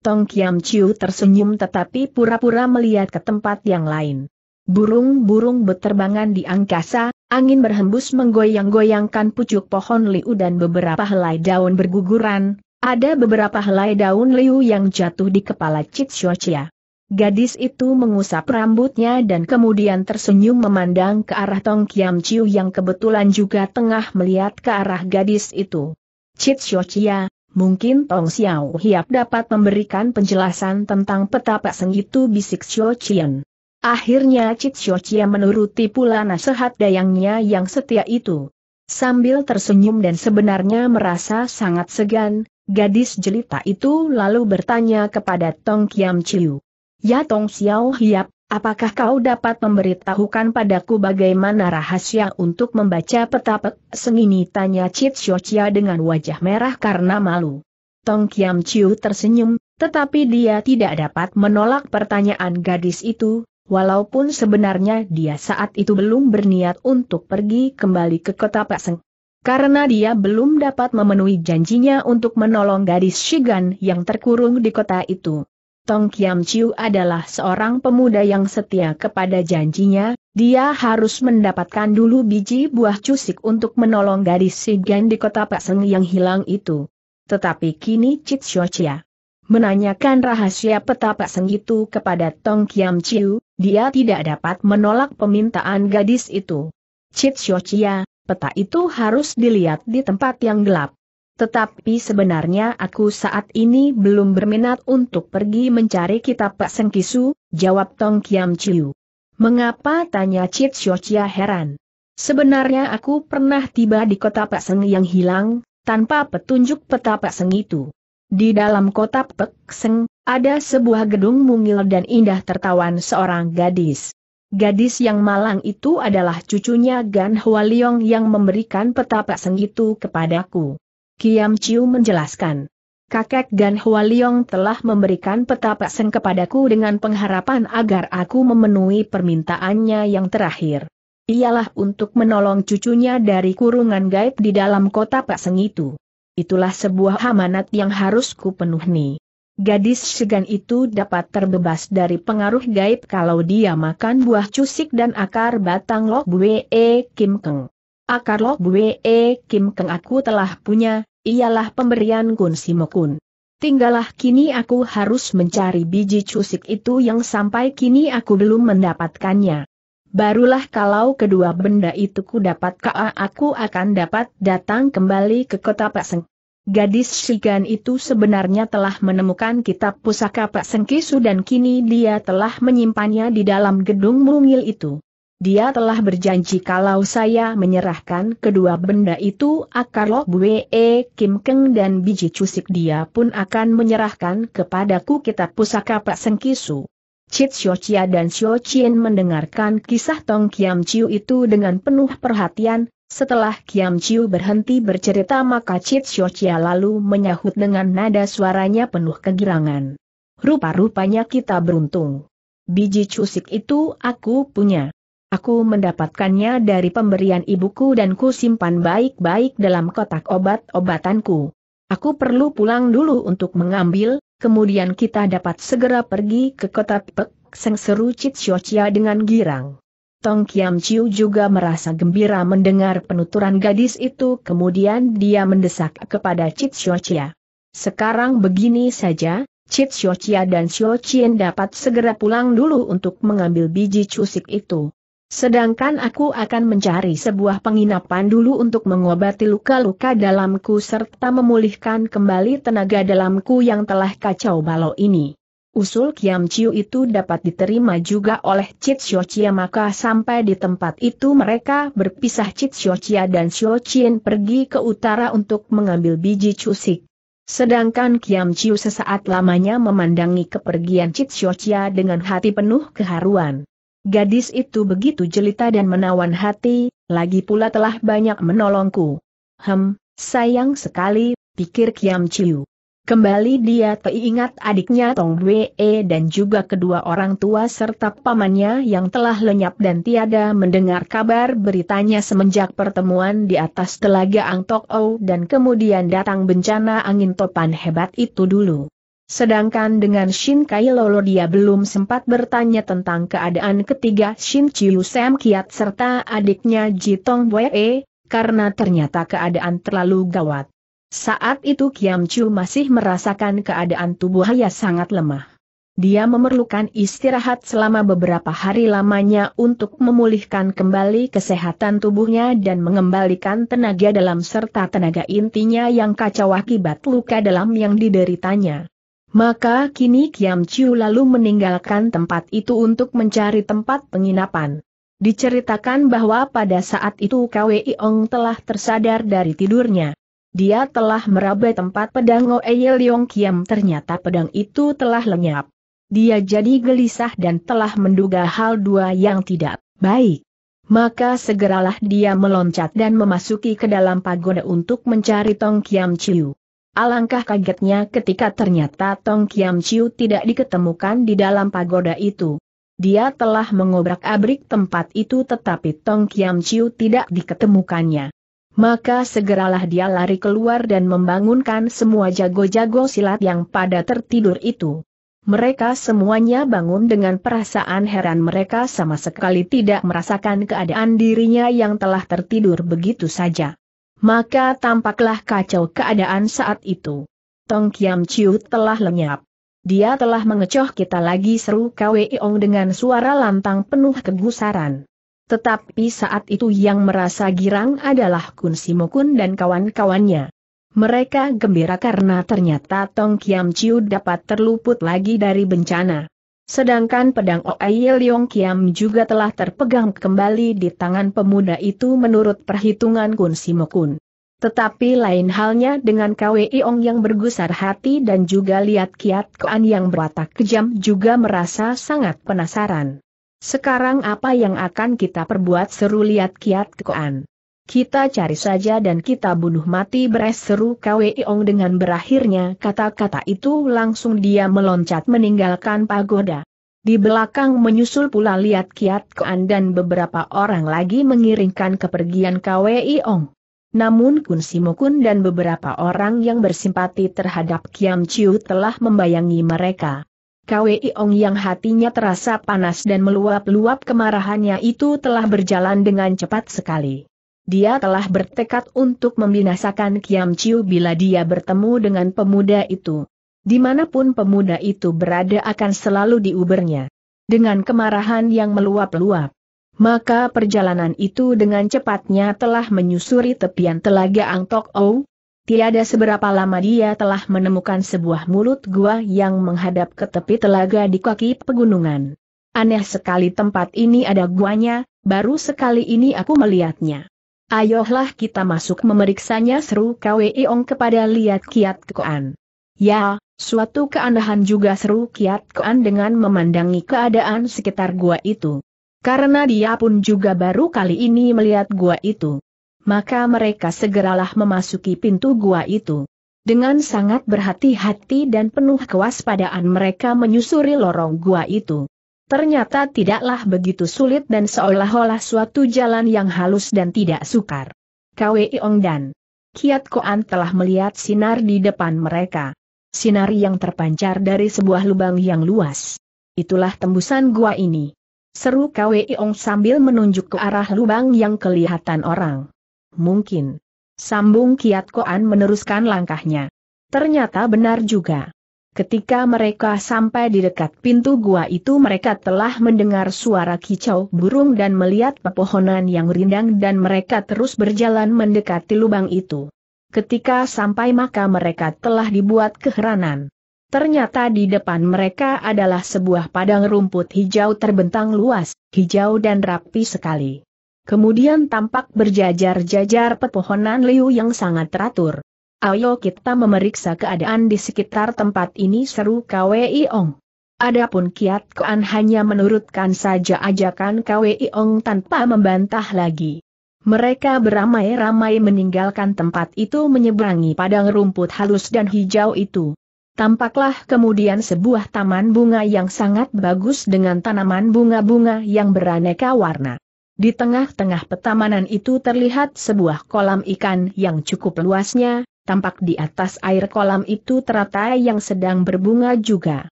Tong Kiam Chiu tersenyum tetapi pura-pura melihat ke tempat yang lain. Burung-burung beterbangan di angkasa, angin berhembus menggoyang-goyangkan pucuk pohon liu dan beberapa helai daun berguguran, ada beberapa helai daun liu yang jatuh di kepala Cit Chia. Gadis itu mengusap rambutnya dan kemudian tersenyum memandang ke arah Tong Kiam Chiu yang kebetulan juga tengah melihat ke arah gadis itu. Cit Chia, mungkin Tong Xiao Hiap dapat memberikan penjelasan tentang petapa seng itu bisik Xiao Chien. Akhirnya Cit Chia menuruti pula nasihat dayangnya yang setia itu. Sambil tersenyum dan sebenarnya merasa sangat segan, gadis jelita itu lalu bertanya kepada Tong Kiam Chiu. Ya Tong Xiao Hiap, apakah kau dapat memberitahukan padaku bagaimana rahasia untuk membaca peta sengini tanya Cit Chia dengan wajah merah karena malu. Tong Kiam Chiu tersenyum, tetapi dia tidak dapat menolak pertanyaan gadis itu, walaupun sebenarnya dia saat itu belum berniat untuk pergi kembali ke kota Paseng. Karena dia belum dapat memenuhi janjinya untuk menolong gadis Shigan yang terkurung di kota itu. Tong Kiam Chiu adalah seorang pemuda yang setia kepada janjinya, dia harus mendapatkan dulu biji buah cusik untuk menolong gadis Shigan di kota Paseng yang hilang itu. Tetapi kini Chit Chia menanyakan rahasia petapa seng itu kepada Tong Kiam Chiu, dia tidak dapat menolak permintaan gadis itu. Chit Chia, peta itu harus dilihat di tempat yang gelap. Tetapi sebenarnya aku saat ini belum berminat untuk pergi mencari kitab Pak Sengkisu, jawab Tong Kiam Chiu. Mengapa tanya Chit Chia heran? Sebenarnya aku pernah tiba di kota Pak Seng yang hilang, tanpa petunjuk peta Pak Seng itu. Di dalam kota Pekseng, ada sebuah gedung mungil dan indah tertawan seorang gadis. Gadis yang malang itu adalah cucunya Gan Hualiong yang memberikan peta Pekseng itu kepadaku. Kiam Chiu menjelaskan. Kakek Gan Hualiong telah memberikan peta Pekseng kepadaku dengan pengharapan agar aku memenuhi permintaannya yang terakhir. Ialah untuk menolong cucunya dari kurungan gaib di dalam kota Pekseng itu itulah sebuah amanat yang harus kupenuhi. Gadis segan itu dapat terbebas dari pengaruh gaib kalau dia makan buah cusik dan akar batang lok bue e kim keng. Akar lok bue e kim keng aku telah punya, ialah pemberian Kun Simokun. Tinggallah kini aku harus mencari biji cusik itu yang sampai kini aku belum mendapatkannya. Barulah kalau kedua benda itu ku dapat aku akan dapat datang kembali ke kota Paseng. Gadis Shigan itu sebenarnya telah menemukan kitab pusaka Pak Sengkisu dan kini dia telah menyimpannya di dalam gedung mungil itu. Dia telah berjanji kalau saya menyerahkan kedua benda itu akar Lok Bue E Kim Keng dan biji cusik dia pun akan menyerahkan kepadaku kitab pusaka Pak Sengkisu. Chit Xio Chia dan Xio Chien mendengarkan kisah Tong Kiam Chiu itu dengan penuh perhatian, setelah Kiam Chiu berhenti bercerita maka Chit Xio Chia lalu menyahut dengan nada suaranya penuh kegirangan. Rupa-rupanya kita beruntung. Biji cusik itu aku punya. Aku mendapatkannya dari pemberian ibuku dan ku simpan baik-baik dalam kotak obat-obatanku. Aku perlu pulang dulu untuk mengambil, kemudian kita dapat segera pergi ke kota Pek, Seng seru Cit Xiaocia dengan girang. Tong Kiam Chiu juga merasa gembira mendengar penuturan gadis itu kemudian dia mendesak kepada Cit Xiaocia. Sekarang begini saja, Cit Xiaocia dan Xiao dapat segera pulang dulu untuk mengambil biji cusik itu. Sedangkan aku akan mencari sebuah penginapan dulu untuk mengobati luka-luka dalamku serta memulihkan kembali tenaga dalamku yang telah kacau balau ini. Usul Kiam Chiu itu dapat diterima juga oleh Chit Chia maka sampai di tempat itu mereka berpisah Chit Chia dan Xiao Chien pergi ke utara untuk mengambil biji cusik. Sedangkan Kiam Chiu sesaat lamanya memandangi kepergian Chit Chia dengan hati penuh keharuan. Gadis itu begitu jelita dan menawan hati, lagi pula telah banyak menolongku. Hem, sayang sekali, pikir Kiam Chiu. Kembali dia teringat adiknya Tong Wee dan juga kedua orang tua serta pamannya yang telah lenyap dan tiada mendengar kabar beritanya semenjak pertemuan di atas telaga Angtok O dan kemudian datang bencana angin topan hebat itu dulu. Sedangkan dengan Shin Kai Lolo dia belum sempat bertanya tentang keadaan ketiga Shin Chiu Sam Kiat serta adiknya Jitong Bwe, karena ternyata keadaan terlalu gawat. Saat itu Kiam Chiu masih merasakan keadaan tubuhnya sangat lemah. Dia memerlukan istirahat selama beberapa hari lamanya untuk memulihkan kembali kesehatan tubuhnya dan mengembalikan tenaga dalam serta tenaga intinya yang kacau akibat luka dalam yang dideritanya. Maka kini Kiam Chiu lalu meninggalkan tempat itu untuk mencari tempat penginapan. Diceritakan bahwa pada saat itu Kwei Ong telah tersadar dari tidurnya. Dia telah meraba tempat pedang Oe Leong Kiam ternyata pedang itu telah lenyap. Dia jadi gelisah dan telah menduga hal dua yang tidak baik. Maka segeralah dia meloncat dan memasuki ke dalam pagoda untuk mencari Tong Kiam Chiu. Alangkah kagetnya ketika ternyata Tong Kiam Chiu tidak diketemukan di dalam pagoda itu. Dia telah mengobrak-abrik tempat itu tetapi Tong Kiam Chiu tidak diketemukannya. Maka segeralah dia lari keluar dan membangunkan semua jago-jago silat yang pada tertidur itu. Mereka semuanya bangun dengan perasaan heran mereka sama sekali tidak merasakan keadaan dirinya yang telah tertidur begitu saja. Maka tampaklah kacau keadaan saat itu. Tong Kiam Chiu telah lenyap. Dia telah mengecoh kita lagi seru Kwei Ong dengan suara lantang penuh kegusaran. Tetapi saat itu yang merasa girang adalah Kun Simokun dan kawan-kawannya. Mereka gembira karena ternyata Tong Kiam Chiu dapat terluput lagi dari bencana. Sedangkan pedang Oai Leong Kiam juga telah terpegang kembali di tangan pemuda itu menurut perhitungan Kun Simokun. Tetapi lain halnya dengan Kwei Ong yang bergusar hati dan juga lihat Kiat Koan yang berwatak kejam juga merasa sangat penasaran. Sekarang apa yang akan kita perbuat seru lihat Kiat Koan. Kita cari saja dan kita bunuh mati beres seru Kwei Ong dengan berakhirnya kata-kata itu langsung dia meloncat meninggalkan pagoda. Di belakang menyusul pula Liat Kiat Koan dan beberapa orang lagi mengiringkan kepergian Kwei Ong. Namun Kun Simokun dan beberapa orang yang bersimpati terhadap Kiam Chiu telah membayangi mereka. Kwei Ong yang hatinya terasa panas dan meluap-luap kemarahannya itu telah berjalan dengan cepat sekali. Dia telah bertekad untuk membinasakan Kiam Chiu bila dia bertemu dengan pemuda itu. Di mana pun pemuda itu berada akan selalu diubernya. Dengan kemarahan yang meluap-luap. Maka perjalanan itu dengan cepatnya telah menyusuri tepian telaga Angtok Ou. Tiada seberapa lama dia telah menemukan sebuah mulut gua yang menghadap ke tepi telaga di kaki pegunungan. Aneh sekali tempat ini ada guanya, baru sekali ini aku melihatnya. Ayolah kita masuk memeriksanya seru Kwei Ong kepada Liat Kiat Koan. Ya, suatu keanehan juga seru Kiat Koan dengan memandangi keadaan sekitar gua itu. Karena dia pun juga baru kali ini melihat gua itu. Maka mereka segeralah memasuki pintu gua itu. Dengan sangat berhati-hati dan penuh kewaspadaan mereka menyusuri lorong gua itu. Ternyata tidaklah begitu sulit dan seolah-olah suatu jalan yang halus dan tidak sukar. Kwei Ong dan Kiat Koan telah melihat sinar di depan mereka. Sinar yang terpancar dari sebuah lubang yang luas. Itulah tembusan gua ini. Seru Kwei Ong sambil menunjuk ke arah lubang yang kelihatan orang. Mungkin. Sambung Kiat Koan meneruskan langkahnya. Ternyata benar juga. Ketika mereka sampai di dekat pintu gua itu mereka telah mendengar suara kicau burung dan melihat pepohonan yang rindang dan mereka terus berjalan mendekati lubang itu. Ketika sampai maka mereka telah dibuat keheranan. Ternyata di depan mereka adalah sebuah padang rumput hijau terbentang luas, hijau dan rapi sekali. Kemudian tampak berjajar-jajar pepohonan liu yang sangat teratur. Ayo kita memeriksa keadaan di sekitar tempat ini seru KWI Ong. Adapun Kiat Koan hanya menurutkan saja ajakan KWI Ong tanpa membantah lagi. Mereka beramai-ramai meninggalkan tempat itu menyeberangi padang rumput halus dan hijau itu. Tampaklah kemudian sebuah taman bunga yang sangat bagus dengan tanaman bunga-bunga yang beraneka warna. Di tengah-tengah petamanan itu terlihat sebuah kolam ikan yang cukup luasnya, tampak di atas air kolam itu teratai yang sedang berbunga juga.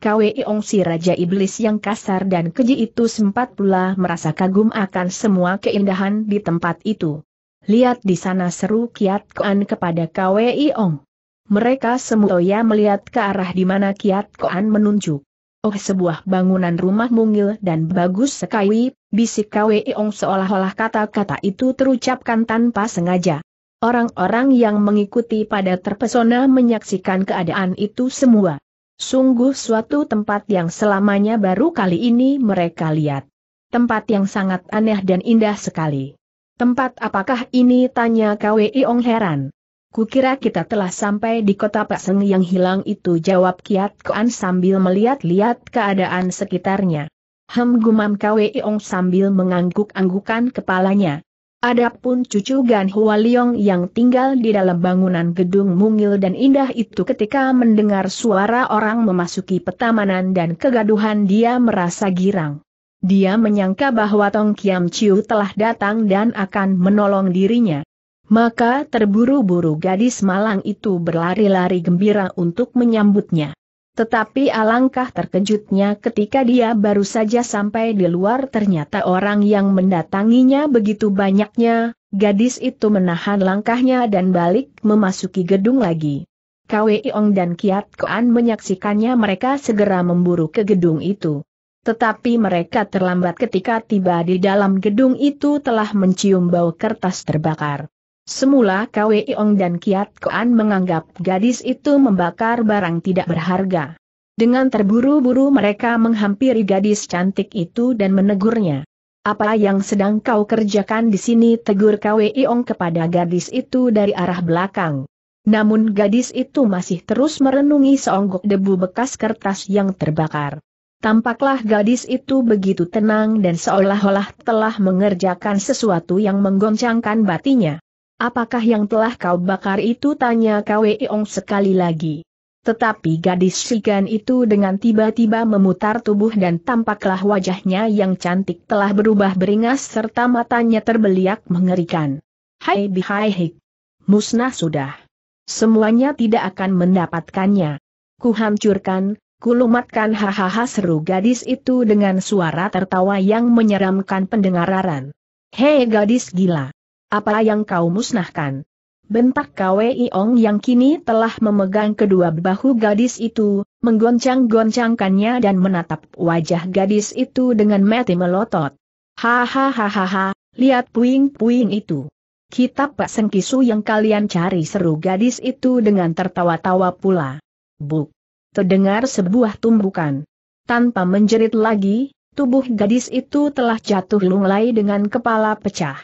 Kwei Ong si Raja Iblis yang kasar dan keji itu sempat pula merasa kagum akan semua keindahan di tempat itu. Lihat di sana seru Kiat Koan kepada Kwei Ong. Mereka semuanya melihat ke arah di mana Kiat Koan menunjuk. Oh sebuah bangunan rumah mungil dan bagus sekali, bisik Kwei Ong seolah-olah kata-kata itu terucapkan tanpa sengaja. Orang-orang yang mengikuti pada terpesona menyaksikan keadaan itu semua. Sungguh suatu tempat yang selamanya baru kali ini mereka lihat. Tempat yang sangat aneh dan indah sekali. Tempat apakah ini tanya KWI Ong heran. Kukira kita telah sampai di kota Paseng yang hilang itu jawab Kiat Koan sambil melihat-lihat keadaan sekitarnya. Hem gumam KWI Ong sambil mengangguk-anggukan kepalanya. Adapun cucu Gan Hua Liong yang tinggal di dalam bangunan gedung mungil dan indah itu ketika mendengar suara orang memasuki petamanan dan kegaduhan dia merasa girang. Dia menyangka bahwa Tong Kiam Chiu telah datang dan akan menolong dirinya. Maka terburu-buru gadis malang itu berlari-lari gembira untuk menyambutnya. Tetapi alangkah terkejutnya ketika dia baru saja sampai di luar ternyata orang yang mendatanginya begitu banyaknya, gadis itu menahan langkahnya dan balik memasuki gedung lagi. Kwei Ong dan Kiat Koan menyaksikannya mereka segera memburu ke gedung itu. Tetapi mereka terlambat ketika tiba di dalam gedung itu telah mencium bau kertas terbakar. Semula Kwei Ong dan Kiat Koan menganggap gadis itu membakar barang tidak berharga. Dengan terburu-buru mereka menghampiri gadis cantik itu dan menegurnya. Apa yang sedang kau kerjakan di sini tegur Kwei Ong kepada gadis itu dari arah belakang. Namun gadis itu masih terus merenungi seonggok debu bekas kertas yang terbakar. Tampaklah gadis itu begitu tenang dan seolah-olah telah mengerjakan sesuatu yang menggoncangkan batinya. Apakah yang telah kau bakar itu tanya Kwei Ong sekali lagi. Tetapi gadis Shigan itu dengan tiba-tiba memutar tubuh dan tampaklah wajahnya yang cantik telah berubah beringas serta matanya terbeliak mengerikan. Hai bihai hik. Musnah sudah. Semuanya tidak akan mendapatkannya. Kuhancurkan, kulumatkan hahaha seru gadis itu dengan suara tertawa yang menyeramkan pendengaran. Hei gadis gila. Apa yang kau musnahkan? Bentak KWI Ong yang kini telah memegang kedua bahu gadis itu, menggoncang-goncangkannya dan menatap wajah gadis itu dengan mati melotot. Hahaha, lihat puing-puing itu. Kitab Pak Sengkisu yang kalian cari seru gadis itu dengan tertawa-tawa pula. Buk. Terdengar sebuah tumbukan. Tanpa menjerit lagi, tubuh gadis itu telah jatuh lunglai dengan kepala pecah.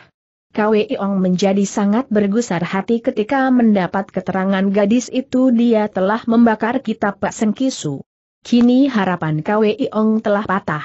Kwei Ong menjadi sangat bergusar hati ketika mendapat keterangan gadis itu dia telah membakar kitab Pak Sengkisu. Kini harapan Kwei Ong telah patah.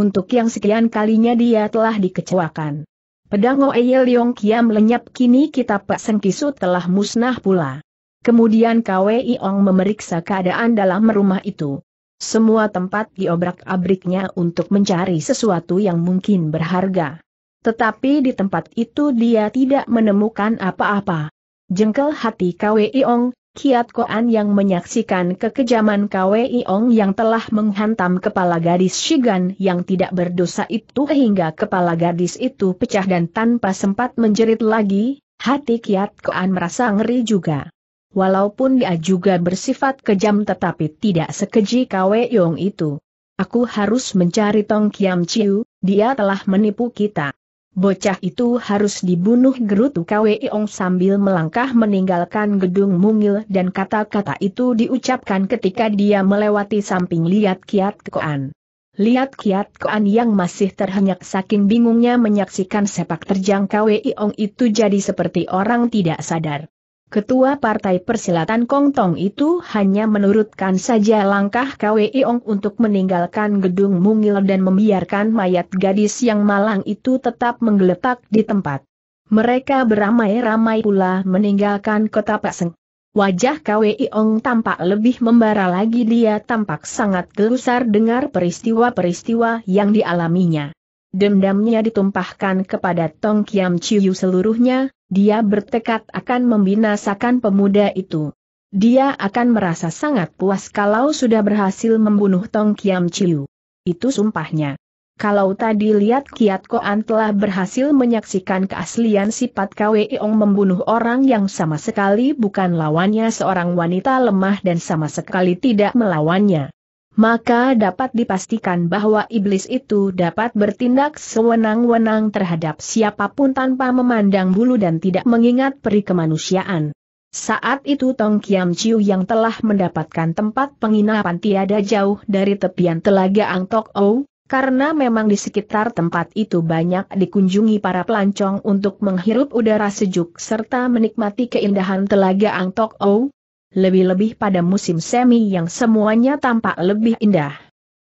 Untuk yang sekian kalinya dia telah dikecewakan. Pedang Oe Leong Kiam lenyap kini kitab Pak Sengkisu telah musnah pula. Kemudian Kwei Ong memeriksa keadaan dalam rumah itu. Semua tempat diobrak-abriknya untuk mencari sesuatu yang mungkin berharga. Tetapi di tempat itu dia tidak menemukan apa-apa. Jengkel hati Kwei Ong, Kiat Koan yang menyaksikan kekejaman Kwei Ong yang telah menghantam kepala gadis Shigan yang tidak berdosa itu hingga kepala gadis itu pecah dan tanpa sempat menjerit lagi, hati Kiat Koan merasa ngeri juga. Walaupun dia juga bersifat kejam tetapi tidak sekeji Kwe Yong itu. Aku harus mencari Tong Kiam Chiu, dia telah menipu kita. Bocah itu harus dibunuh gerutu Kwe Yong sambil melangkah meninggalkan gedung mungil dan kata-kata itu diucapkan ketika dia melewati samping Liat Kiat Koan. Liat Kiat Koan yang masih terhenyak saking bingungnya menyaksikan sepak terjang Kwe Yong itu jadi seperti orang tidak sadar. Ketua Partai Persilatan Kong Tong itu hanya menurutkan saja langkah Kwe Ong untuk meninggalkan gedung mungil dan membiarkan mayat gadis yang malang itu tetap menggeletak di tempat. Mereka beramai-ramai pula meninggalkan kota Paseng. Wajah Kwe Ong tampak lebih membara lagi dia tampak sangat gelusar dengar peristiwa-peristiwa yang dialaminya. Dendamnya ditumpahkan kepada Tong Kiam Chiu seluruhnya, dia bertekad akan membinasakan pemuda itu. Dia akan merasa sangat puas kalau sudah berhasil membunuh Tong Kiam Chiu. Itu sumpahnya. Kalau tadi lihat Kiat Koan telah berhasil menyaksikan keaslian sifat Kwe Ong membunuh orang yang sama sekali bukan lawannya seorang wanita lemah dan sama sekali tidak melawannya maka dapat dipastikan bahwa iblis itu dapat bertindak sewenang-wenang terhadap siapa pun tanpa memandang bulu dan tidak mengingat peri kemanusiaan. Saat itu Tong Kiam Chiu yang telah mendapatkan tempat penginapan tiada jauh dari tepian telaga Angtok Ou, karena memang di sekitar tempat itu banyak dikunjungi para pelancong untuk menghirup udara sejuk serta menikmati keindahan telaga Angtok Ou, lebih-lebih pada musim semi yang semuanya tampak lebih indah.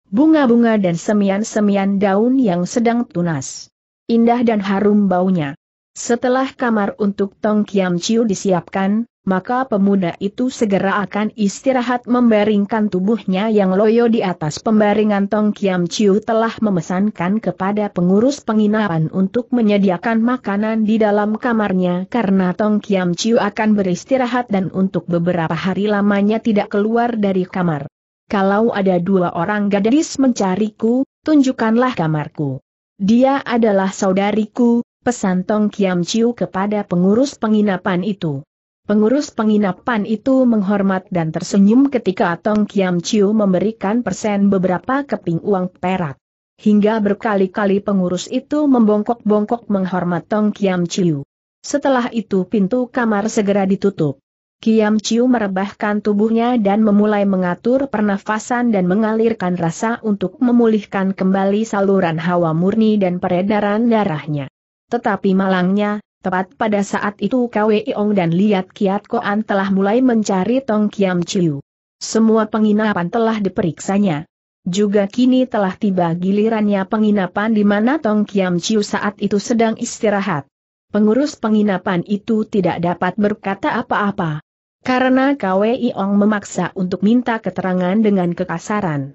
Bunga-bunga dan semian-semian daun yang sedang tunas. Indah dan harum baunya. Setelah kamar untuk Tong Kiam Chiu disiapkan, maka pemuda itu segera akan istirahat membaringkan tubuhnya yang loyo di atas pembaringan Tong Kiam Chiu telah memesankan kepada pengurus penginapan untuk menyediakan makanan di dalam kamarnya karena Tong Kiam Chiu akan beristirahat dan untuk beberapa hari lamanya tidak keluar dari kamar. Kalau ada dua orang gadis mencariku, tunjukkanlah kamarku. Dia adalah saudariku, pesan Tong Kiam Chiu kepada pengurus penginapan itu. Pengurus penginapan itu menghormat dan tersenyum ketika Tong Kiam Chiu memberikan persen beberapa keping uang perak. Hingga berkali-kali pengurus itu membongkok-bongkok menghormat Tong Kiam Chiu. Setelah itu pintu kamar segera ditutup. Kiam Chiu merebahkan tubuhnya dan memulai mengatur pernafasan dan mengalirkan rasa untuk memulihkan kembali saluran hawa murni dan peredaran darahnya. Tetapi malangnya, Tepat pada saat itu Kwe Ong dan Liat Kiat Koan telah mulai mencari Tong Kiam Chiu. Semua penginapan telah diperiksanya. Juga kini telah tiba gilirannya penginapan di mana Tong Kiam Chiu saat itu sedang istirahat. Pengurus penginapan itu tidak dapat berkata apa-apa. Karena Kwe Ong memaksa untuk minta keterangan dengan kekasaran.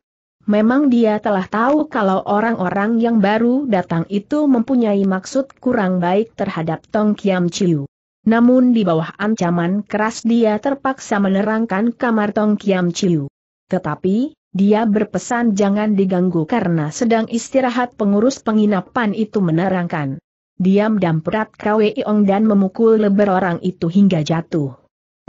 Memang dia telah tahu kalau orang-orang yang baru datang itu mempunyai maksud kurang baik terhadap Tong Kiam Chiu. Namun di bawah ancaman keras dia terpaksa menerangkan kamar Tong Kiam Chiu. Tetapi, dia berpesan jangan diganggu karena sedang istirahat pengurus penginapan itu menerangkan. Diam dan perat Kwe Iong dan memukul leber orang itu hingga jatuh.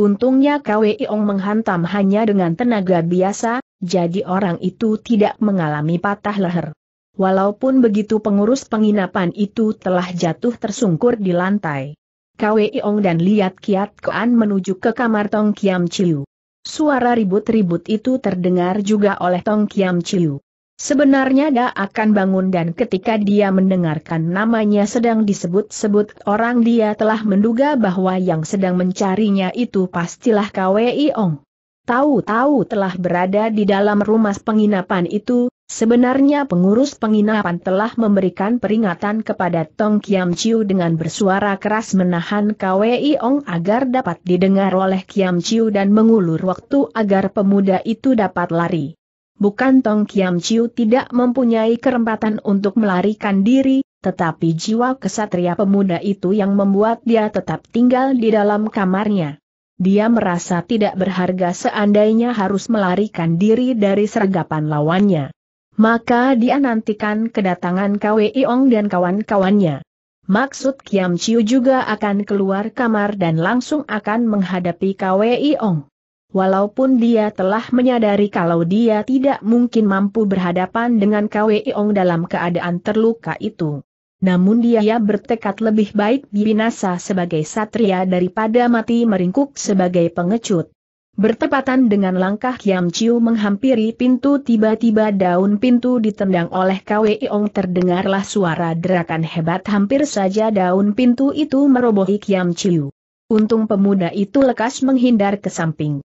Untungnya Kwe Iong menghantam hanya dengan tenaga biasa, jadi orang itu tidak mengalami patah leher. Walaupun begitu pengurus penginapan itu telah jatuh tersungkur di lantai. Kwe Ong dan Liat Kiat Koan menuju ke kamar Tong Kiam Chiu. Suara ribut-ribut itu terdengar juga oleh Tong Kiam Chiu. Sebenarnya Da akan bangun dan ketika dia mendengarkan namanya sedang disebut-sebut orang dia telah menduga bahwa yang sedang mencarinya itu pastilah Kwe Ong. Tahu-tahu telah berada di dalam rumah penginapan itu, sebenarnya pengurus penginapan telah memberikan peringatan kepada Tong Kiam Chiu dengan bersuara keras menahan Kwei Ong agar dapat didengar oleh Kiam Chiu dan mengulur waktu agar pemuda itu dapat lari. Bukan Tong Kiam Chiu tidak mempunyai kerempatan untuk melarikan diri, tetapi jiwa kesatria pemuda itu yang membuat dia tetap tinggal di dalam kamarnya dia merasa tidak berharga seandainya harus melarikan diri dari sergapan lawannya. Maka dia nantikan kedatangan Kwe Ong dan kawan-kawannya. Maksud Kiam Chiu juga akan keluar kamar dan langsung akan menghadapi Kwei Ong. Walaupun dia telah menyadari kalau dia tidak mungkin mampu berhadapan dengan Kwei Ong dalam keadaan terluka itu. Namun dia bertekad lebih baik binasa sebagai satria daripada mati meringkuk sebagai pengecut. Bertepatan dengan langkah Kiam Chiu menghampiri pintu tiba-tiba daun pintu ditendang oleh Kwei Ong terdengarlah suara derakan hebat hampir saja daun pintu itu merobohi Kiam Chiu. Untung pemuda itu lekas menghindar ke samping.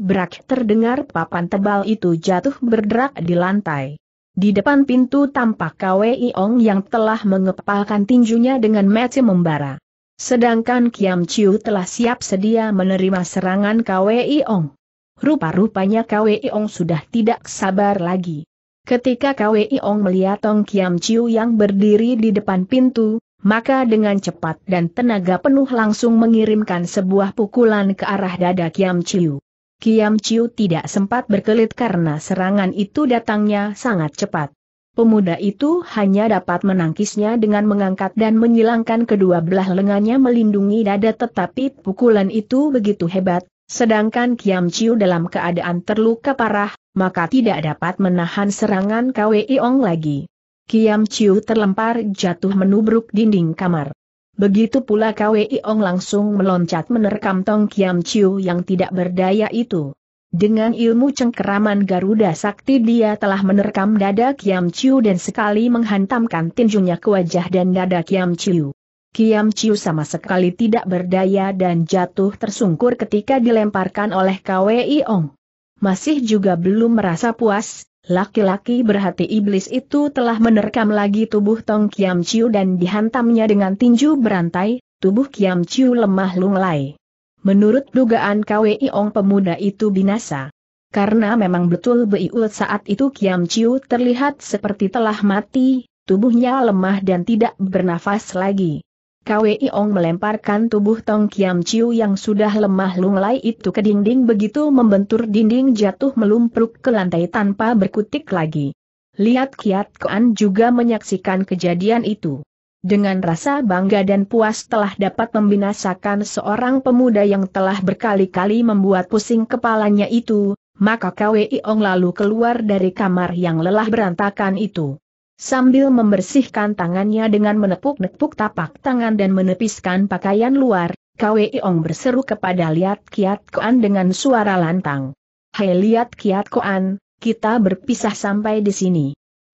Brak terdengar papan tebal itu jatuh berderak di lantai. Di depan pintu tampak Kwei Ong yang telah mengepalkan tinjunya dengan mece membara. Sedangkan Kiam Chiu telah siap sedia menerima serangan Kwei Ong. Rupa-rupanya Kwei Ong sudah tidak sabar lagi. Ketika Kwei Ong melihat Ong Kiam Chiu yang berdiri di depan pintu, maka dengan cepat dan tenaga penuh langsung mengirimkan sebuah pukulan ke arah dada Kiam Chiu. Kiam Chiu tidak sempat berkelit karena serangan itu datangnya sangat cepat. Pemuda itu hanya dapat menangkisnya dengan mengangkat dan menyilangkan kedua belah lengannya melindungi dada tetapi pukulan itu begitu hebat, sedangkan Kiam Chiu dalam keadaan terluka parah, maka tidak dapat menahan serangan Kwei Ong lagi. Kiam Chiu terlempar jatuh menubruk dinding kamar. Begitu pula Kwei Ong langsung meloncat menerkam Tong Kiam Chiu yang tidak berdaya itu. Dengan ilmu cengkeraman Garuda Sakti dia telah menerkam dada Kiam Chiu dan sekali menghantamkan tinjunya ke wajah dan dada Kiam Chiu. Kiam Chiu sama sekali tidak berdaya dan jatuh tersungkur ketika dilemparkan oleh Kwei Ong. Masih juga belum merasa puas, Laki-laki berhati iblis itu telah menerkam lagi tubuh Tong Kiam Chiu dan dihantamnya dengan tinju berantai, tubuh Kiam Chiu lemah lunglai. Menurut dugaan Kwei Ong pemuda itu binasa. Karena memang betul Beiul saat itu Kiam Chiu terlihat seperti telah mati, tubuhnya lemah dan tidak bernafas lagi. Kwei Ong melemparkan tubuh Tong Kiam Chiu yang sudah lemah lunglai itu ke dinding begitu membentur dinding jatuh melumpruk ke lantai tanpa berkutik lagi. Lihat Kiat Koan juga menyaksikan kejadian itu. Dengan rasa bangga dan puas telah dapat membinasakan seorang pemuda yang telah berkali-kali membuat pusing kepalanya itu, maka Kwei Ong lalu keluar dari kamar yang lelah berantakan itu. Sambil membersihkan tangannya dengan menepuk-nepuk tapak tangan dan menepiskan pakaian luar, Kwei Ong berseru kepada Liat Kiat Koan dengan suara lantang. Hai Liat Kiat Koan, kita berpisah sampai di sini.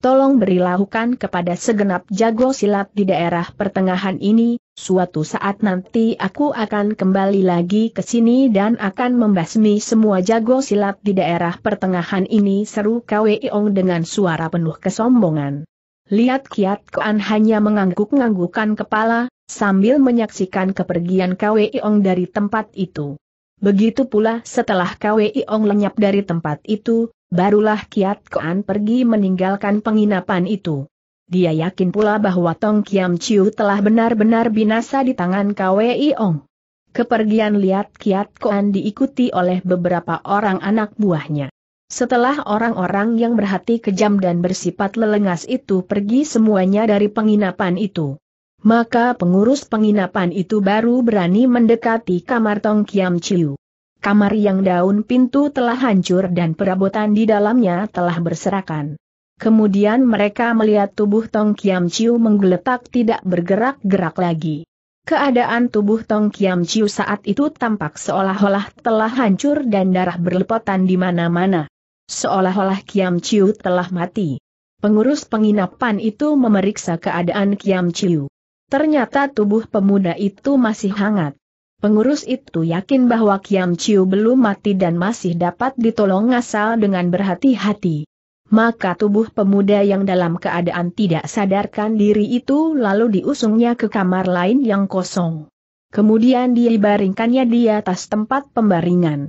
Tolong berilahukan kepada segenap jago silat di daerah pertengahan ini, suatu saat nanti aku akan kembali lagi ke sini dan akan membasmi semua jago silat di daerah pertengahan ini seru Kwei Ong dengan suara penuh kesombongan. Lihat Kiat Koan hanya mengangguk-nganggukan kepala, sambil menyaksikan kepergian Kwei Ong dari tempat itu. Begitu pula setelah Kwei Ong lenyap dari tempat itu, barulah Kiat Koan pergi meninggalkan penginapan itu. Dia yakin pula bahwa Tong Kiam Chiu telah benar-benar binasa di tangan Kwei Ong. Kepergian Liat Kiat Koan diikuti oleh beberapa orang anak buahnya. Setelah orang-orang yang berhati kejam dan bersifat lelengas itu pergi semuanya dari penginapan itu. Maka pengurus penginapan itu baru berani mendekati kamar Tong Kiam Chiu. Kamar yang daun pintu telah hancur dan perabotan di dalamnya telah berserakan. Kemudian mereka melihat tubuh Tong Kiam Chiu menggeletak tidak bergerak-gerak lagi. Keadaan tubuh Tong Kiam Chiu saat itu tampak seolah-olah telah hancur dan darah berlepotan di mana-mana. Seolah-olah Kiam Chiu telah mati. Pengurus penginapan itu memeriksa keadaan Kiam Chiu. Ternyata tubuh pemuda itu masih hangat. Pengurus itu yakin bahwa Kiam Chiu belum mati dan masih dapat ditolong asal dengan berhati-hati. Maka tubuh pemuda yang dalam keadaan tidak sadarkan diri itu lalu diusungnya ke kamar lain yang kosong. Kemudian dibaringkannya di atas tempat pembaringan.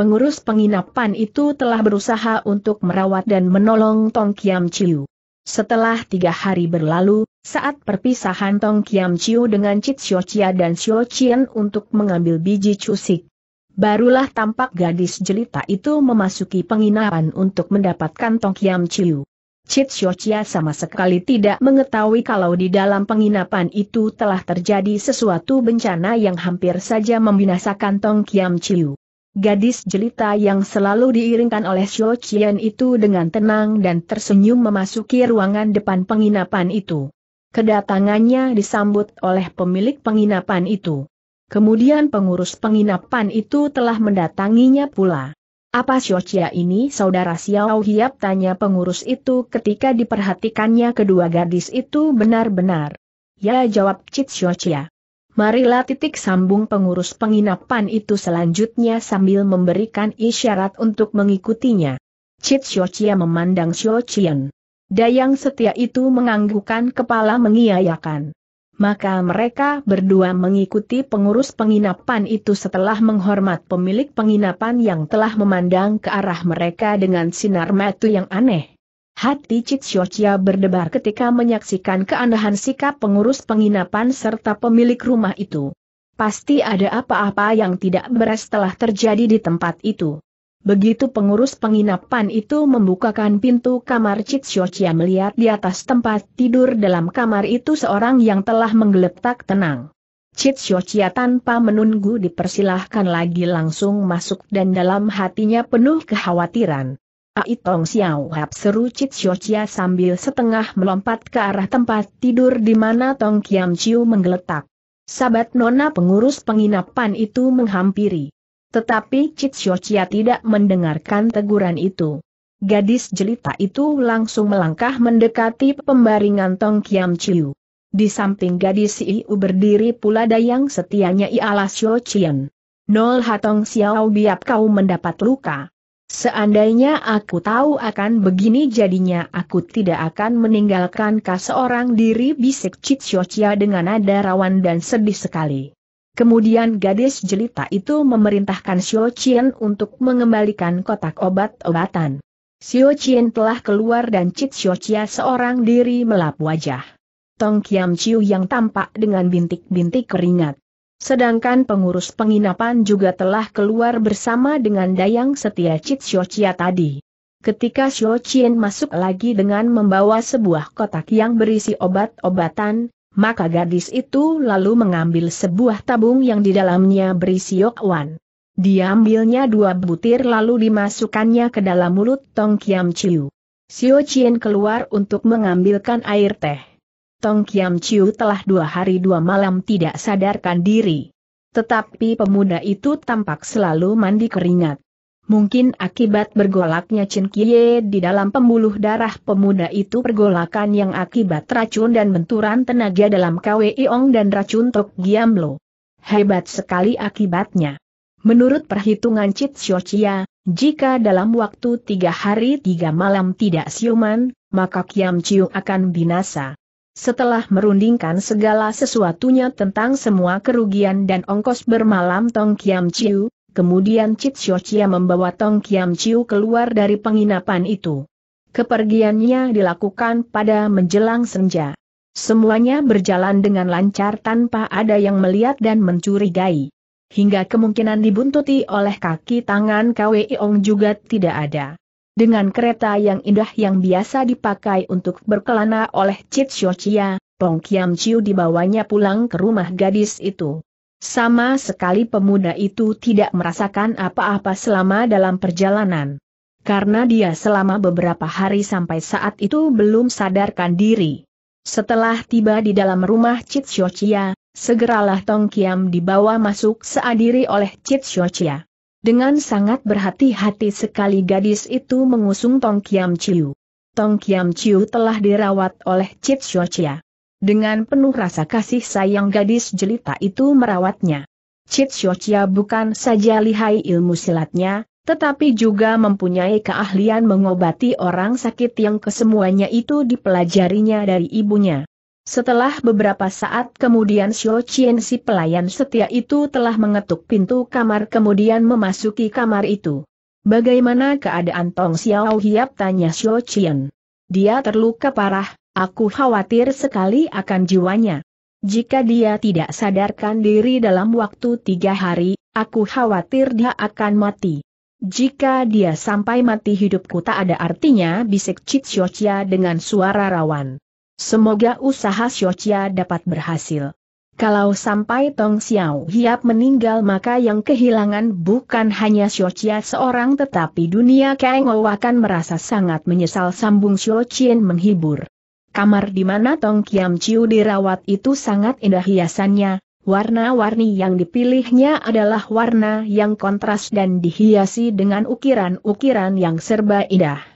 Pengurus penginapan itu telah berusaha untuk merawat dan menolong Tong Kiam Chiu. Setelah tiga hari berlalu, saat perpisahan Tong Kiam Chiu dengan Chit Xio Chia dan Xio Chien untuk mengambil biji cusik, barulah tampak gadis jelita itu memasuki penginapan untuk mendapatkan Tong Kiam Chiu. Chit Xiaoqia sama sekali tidak mengetahui kalau di dalam penginapan itu telah terjadi sesuatu bencana yang hampir saja membinasakan Tong Kiam Chiu. Gadis jelita yang selalu diiringkan oleh Xiao Qian itu dengan tenang dan tersenyum memasuki ruangan depan penginapan itu. Kedatangannya disambut oleh pemilik penginapan itu. Kemudian pengurus penginapan itu telah mendatanginya pula. Apa Xiao ini saudara Xiao Hiap tanya pengurus itu ketika diperhatikannya kedua gadis itu benar-benar. Ya jawab Cit Xiao Marilah titik sambung pengurus penginapan itu selanjutnya sambil memberikan isyarat untuk mengikutinya. Cit Xiao memandang Xiao Dayang setia itu menganggukkan kepala mengiyakan maka mereka berdua mengikuti pengurus penginapan itu setelah menghormat pemilik penginapan yang telah memandang ke arah mereka dengan sinar mata yang aneh. Hati Cit Xiaoqia berdebar ketika menyaksikan keanehan sikap pengurus penginapan serta pemilik rumah itu. Pasti ada apa-apa yang tidak beres telah terjadi di tempat itu. Begitu pengurus penginapan itu membukakan pintu kamar Cit Xiaoqia melihat di atas tempat tidur dalam kamar itu seorang yang telah menggeletak tenang. Cit Xiaoqia tanpa menunggu dipersilahkan lagi langsung masuk dan dalam hatinya penuh kekhawatiran. Aitong Xiao Hap seru Cit Xiaoqia sambil setengah melompat ke arah tempat tidur di mana Tong Kiam Chiu menggeletak. Sabat nona pengurus penginapan itu menghampiri. Tetapi Cit Xiaoqia tidak mendengarkan teguran itu. Gadis jelita itu langsung melangkah mendekati pembaringan Tong Kiam Chiu. Di samping gadis Iu berdiri pula dayang setianya ialah Xiao Qian. Nol Hatong Xiao biap kau mendapat luka. Seandainya aku tahu akan begini jadinya aku tidak akan meninggalkan kau seorang diri bisik Cit Xiaoqia dengan nada rawan dan sedih sekali. Kemudian gadis jelita itu memerintahkan Xiao Qian untuk mengembalikan kotak obat-obatan. Xiao Qian telah keluar dan Cit Xiao Chia seorang diri melap wajah. Tong Kiam Chiu yang tampak dengan bintik-bintik keringat. Sedangkan pengurus penginapan juga telah keluar bersama dengan dayang setia Xiao Chia tadi. Ketika Xiao Qian masuk lagi dengan membawa sebuah kotak yang berisi obat-obatan, maka gadis itu lalu mengambil sebuah tabung yang di dalamnya berisi yokwan. Diambilnya dua butir lalu dimasukkannya ke dalam mulut Tong Kiam Chiu. Xiao Chien keluar untuk mengambilkan air teh. Tong Kiam Chiu telah dua hari dua malam tidak sadarkan diri. Tetapi pemuda itu tampak selalu mandi keringat. Mungkin akibat bergolaknya Chen Kie di dalam pembuluh darah pemuda itu pergolakan yang akibat racun dan benturan tenaga dalam Kwe Iong dan racun Tok Giamlo. Hebat sekali akibatnya. Menurut perhitungan Chit Xiao jika dalam waktu tiga hari tiga malam tidak siuman, maka Kiam Chiu akan binasa. Setelah merundingkan segala sesuatunya tentang semua kerugian dan ongkos bermalam Tong Kiam Chiu, Kemudian Cit Xiaoqia membawa Tong Kiam Chiu keluar dari penginapan itu. Kepergiannya dilakukan pada menjelang senja. Semuanya berjalan dengan lancar tanpa ada yang melihat dan mencurigai. Hingga kemungkinan dibuntuti oleh kaki tangan Kwei Ong juga tidak ada. Dengan kereta yang indah yang biasa dipakai untuk berkelana oleh Cit Xiaoqia, Tong Kiam Chiu dibawanya pulang ke rumah gadis itu. Sama sekali pemuda itu tidak merasakan apa-apa selama dalam perjalanan. Karena dia selama beberapa hari sampai saat itu belum sadarkan diri. Setelah tiba di dalam rumah Cit Xiaoqia, segeralah Tong Kiam dibawa masuk seadiri oleh Cit Xiaoqia. Dengan sangat berhati-hati sekali gadis itu mengusung Tong Kiam Chiu. Tong Kiam Chiu telah dirawat oleh Cit Xiaoqia. Dengan penuh rasa kasih sayang gadis jelita itu merawatnya. Cit Xiaoqia bukan saja lihai ilmu silatnya, tetapi juga mempunyai keahlian mengobati orang sakit yang kesemuanya itu dipelajarinya dari ibunya. Setelah beberapa saat kemudian Xiao Qian si pelayan setia itu telah mengetuk pintu kamar kemudian memasuki kamar itu. Bagaimana keadaan Tong Xiao Hiap tanya Xiao Qian. Dia terluka parah, Aku khawatir sekali akan jiwanya. Jika dia tidak sadarkan diri dalam waktu tiga hari, aku khawatir dia akan mati. Jika dia sampai mati hidupku tak ada artinya bisik Cit Xiaoqia dengan suara rawan. Semoga usaha Xiaoqia dapat berhasil. Kalau sampai Tong Xiao Hiap meninggal maka yang kehilangan bukan hanya Xiaoqia seorang tetapi dunia Kang akan merasa sangat menyesal sambung Xiao Qian menghibur. Kamar di mana Tong Kiam Chiu dirawat itu sangat indah hiasannya, Warna-warni yang dipilihnya adalah warna yang kontras dan dihiasi dengan ukiran-ukiran yang serba indah.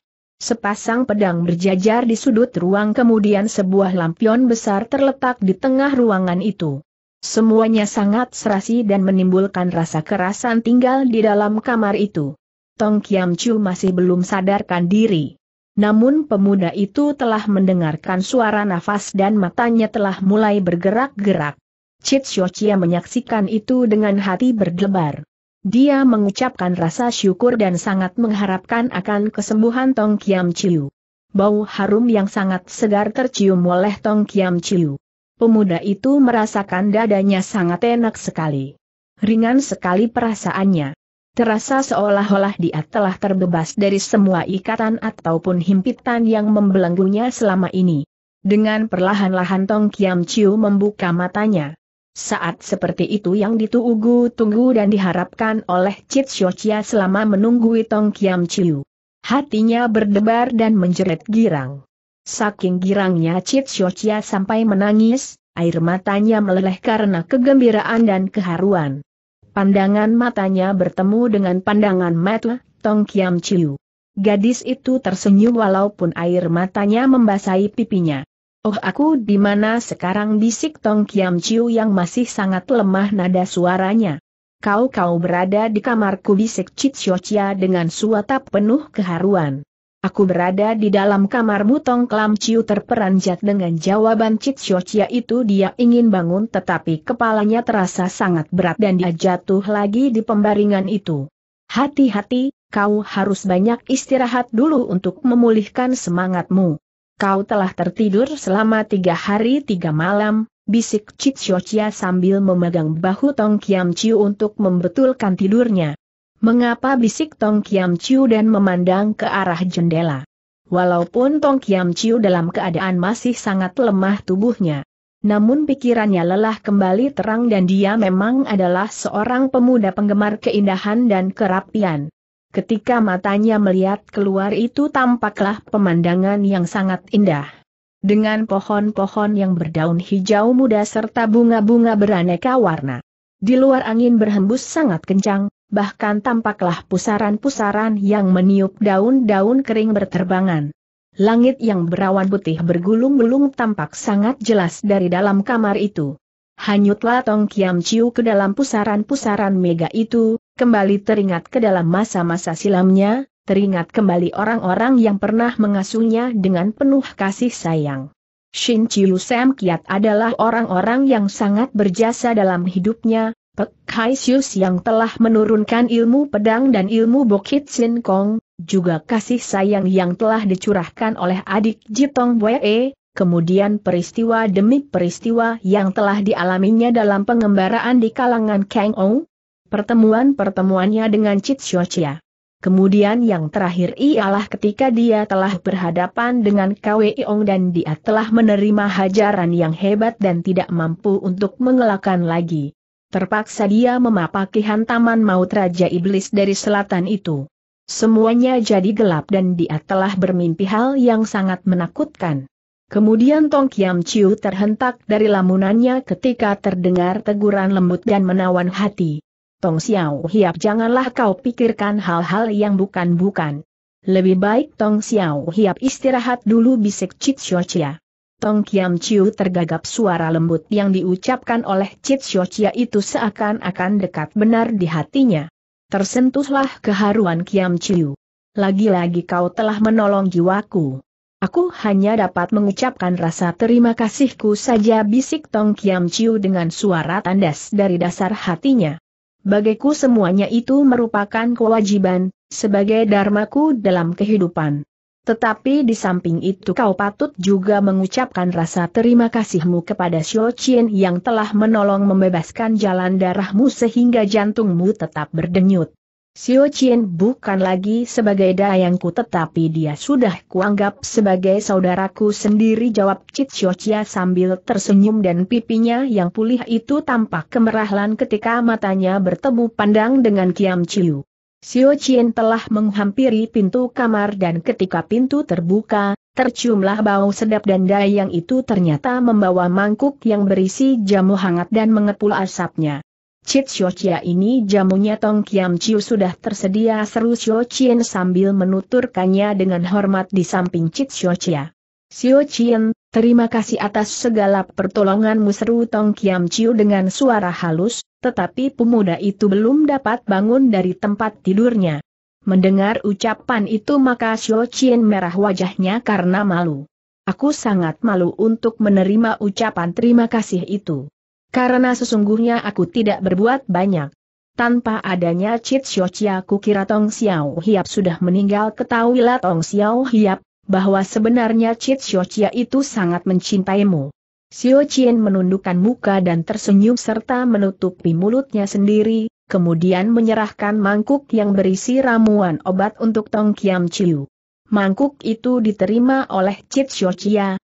Sepasang pedang berjajar di sudut ruang kemudian sebuah lampion besar terletak di tengah ruangan itu. Semuanya sangat serasi dan menimbulkan rasa kerasan tinggal di dalam kamar itu. Tong Kiam Chu masih belum sadarkan diri. Namun pemuda itu telah mendengarkan suara nafas dan matanya telah mulai bergerak-gerak. Cit Xiaoqia menyaksikan itu dengan hati berdebar. Dia mengucapkan rasa syukur dan sangat mengharapkan akan kesembuhan Tong Kiam Chiu. Bau harum yang sangat segar tercium oleh Tong Kiam Chiu. Pemuda itu merasakan dadanya sangat enak sekali. Ringan sekali perasaannya. Terasa seolah-olah dia telah terbebas dari semua ikatan ataupun himpitan yang membelenggunya selama ini. Dengan perlahan-lahan Tong Kiam Chiu membuka matanya. Saat seperti itu yang ditunggu-tunggu dan diharapkan oleh Chit Xiaoqia selama menunggu Tong Kiam Chiu. Hatinya berdebar dan menjerit girang. Saking girangnya Chit Xiaoqia sampai menangis, air matanya meleleh karena kegembiraan dan keharuan. Pandangan matanya bertemu dengan pandangan mata Tong Kiam Chiu. Gadis itu tersenyum walaupun air matanya membasahi pipinya. Oh aku di mana sekarang bisik Tong Kiam Chiu yang masih sangat lemah nada suaranya. Kau-kau berada di kamarku bisik Chit Xiaoqia dengan suatap penuh keharuan. Aku berada di dalam kamarmu Tong Kiam Chiu terperanjat dengan jawaban Chit Xiaoqia itu dia ingin bangun tetapi kepalanya terasa sangat berat dan dia jatuh lagi di pembaringan itu. Hati-hati, kau harus banyak istirahat dulu untuk memulihkan semangatmu. Kau telah tertidur selama tiga hari tiga malam, bisik Cit Xiaoqia sambil memegang bahu Tong Kiam Chiu untuk membetulkan tidurnya. Mengapa bisik Tong Kiam Chiu dan memandang ke arah jendela? Walaupun Tong Kiam Chiu dalam keadaan masih sangat lemah tubuhnya, namun pikirannya lelah kembali terang dan dia memang adalah seorang pemuda penggemar keindahan dan kerapian. Ketika matanya melihat keluar itu tampaklah pemandangan yang sangat indah. Dengan pohon-pohon yang berdaun hijau muda serta bunga-bunga beraneka warna. Di luar angin berhembus sangat kencang, bahkan tampaklah pusaran-pusaran yang meniup daun-daun kering berterbangan. Langit yang berawan putih bergulung-gulung tampak sangat jelas dari dalam kamar itu. Hanyutlah Tong Kiam Chiu ke dalam pusaran-pusaran mega itu, kembali teringat ke dalam masa-masa silamnya, teringat kembali orang-orang yang pernah mengasuhnya dengan penuh kasih sayang. Shin Chiu Sam Kiat adalah orang-orang yang sangat berjasa dalam hidupnya, Pek Hai Sius yang telah menurunkan ilmu pedang dan ilmu Bokit Sin Kong, juga kasih sayang yang telah dicurahkan oleh adik Jitong Bwe, kemudian peristiwa demi peristiwa yang telah dialaminya dalam pengembaraan di kalangan Kang Ou, pertemuan-pertemuannya dengan Chit Xiaoqia. Kemudian yang terakhir ialah ketika dia telah berhadapan dengan Kwe Ong dan dia telah menerima hajaran yang hebat dan tidak mampu untuk mengelakkan lagi. Terpaksa dia memapaki hantaman maut Raja Iblis dari selatan itu. Semuanya jadi gelap dan dia telah bermimpi hal yang sangat menakutkan. Kemudian Tong Kiam Chiu terhentak dari lamunannya ketika terdengar teguran lembut dan menawan hati. Tong Xiao Hiap janganlah kau pikirkan hal-hal yang bukan-bukan. Lebih baik Tong Xiao Hiap istirahat dulu bisik Chit Chia. Tong Kiam Chiu tergagap suara lembut yang diucapkan oleh Chit Chia itu seakan-akan dekat benar di hatinya. Tersentuhlah keharuan Kiam Chiu. Lagi-lagi kau telah menolong jiwaku. Aku hanya dapat mengucapkan rasa terima kasihku saja bisik Tong Kiam Chiu dengan suara tandas dari dasar hatinya. Bagiku semuanya itu merupakan kewajiban, sebagai dharmaku dalam kehidupan. Tetapi di samping itu kau patut juga mengucapkan rasa terima kasihmu kepada Xiao Qin yang telah menolong membebaskan jalan darahmu sehingga jantungmu tetap berdenyut. Xiao Qian bukan lagi sebagai dayangku tetapi dia sudah kuanggap sebagai saudaraku sendiri jawab Cit Xiao sambil tersenyum dan pipinya yang pulih itu tampak kemerahlan ketika matanya bertemu pandang dengan Kiam Chiu. Xiao Qian telah menghampiri pintu kamar dan ketika pintu terbuka, terciumlah bau sedap dan dayang itu ternyata membawa mangkuk yang berisi jamu hangat dan mengepul asapnya. Cit Xiao ini jamunya Tong Kiam Chiu sudah tersedia seru Xiao Chien sambil menuturkannya dengan hormat di samping Cit Xiao Chia. Xiao Chien, terima kasih atas segala pertolonganmu seru Tong Kiam Chiu dengan suara halus, tetapi pemuda itu belum dapat bangun dari tempat tidurnya. Mendengar ucapan itu maka Xiao Chien merah wajahnya karena malu. Aku sangat malu untuk menerima ucapan terima kasih itu. Karena sesungguhnya aku tidak berbuat banyak. Tanpa adanya Cit Xiao aku kira Tong Xiao Hiap sudah meninggal ketahuilah Tong Xiao Hiap, bahwa sebenarnya Cit Xiao itu sangat mencintaimu. Xiao Qian menundukkan muka dan tersenyum serta menutupi mulutnya sendiri, kemudian menyerahkan mangkuk yang berisi ramuan obat untuk Tong Kiam Chiu. Mangkuk itu diterima oleh Cit Xiao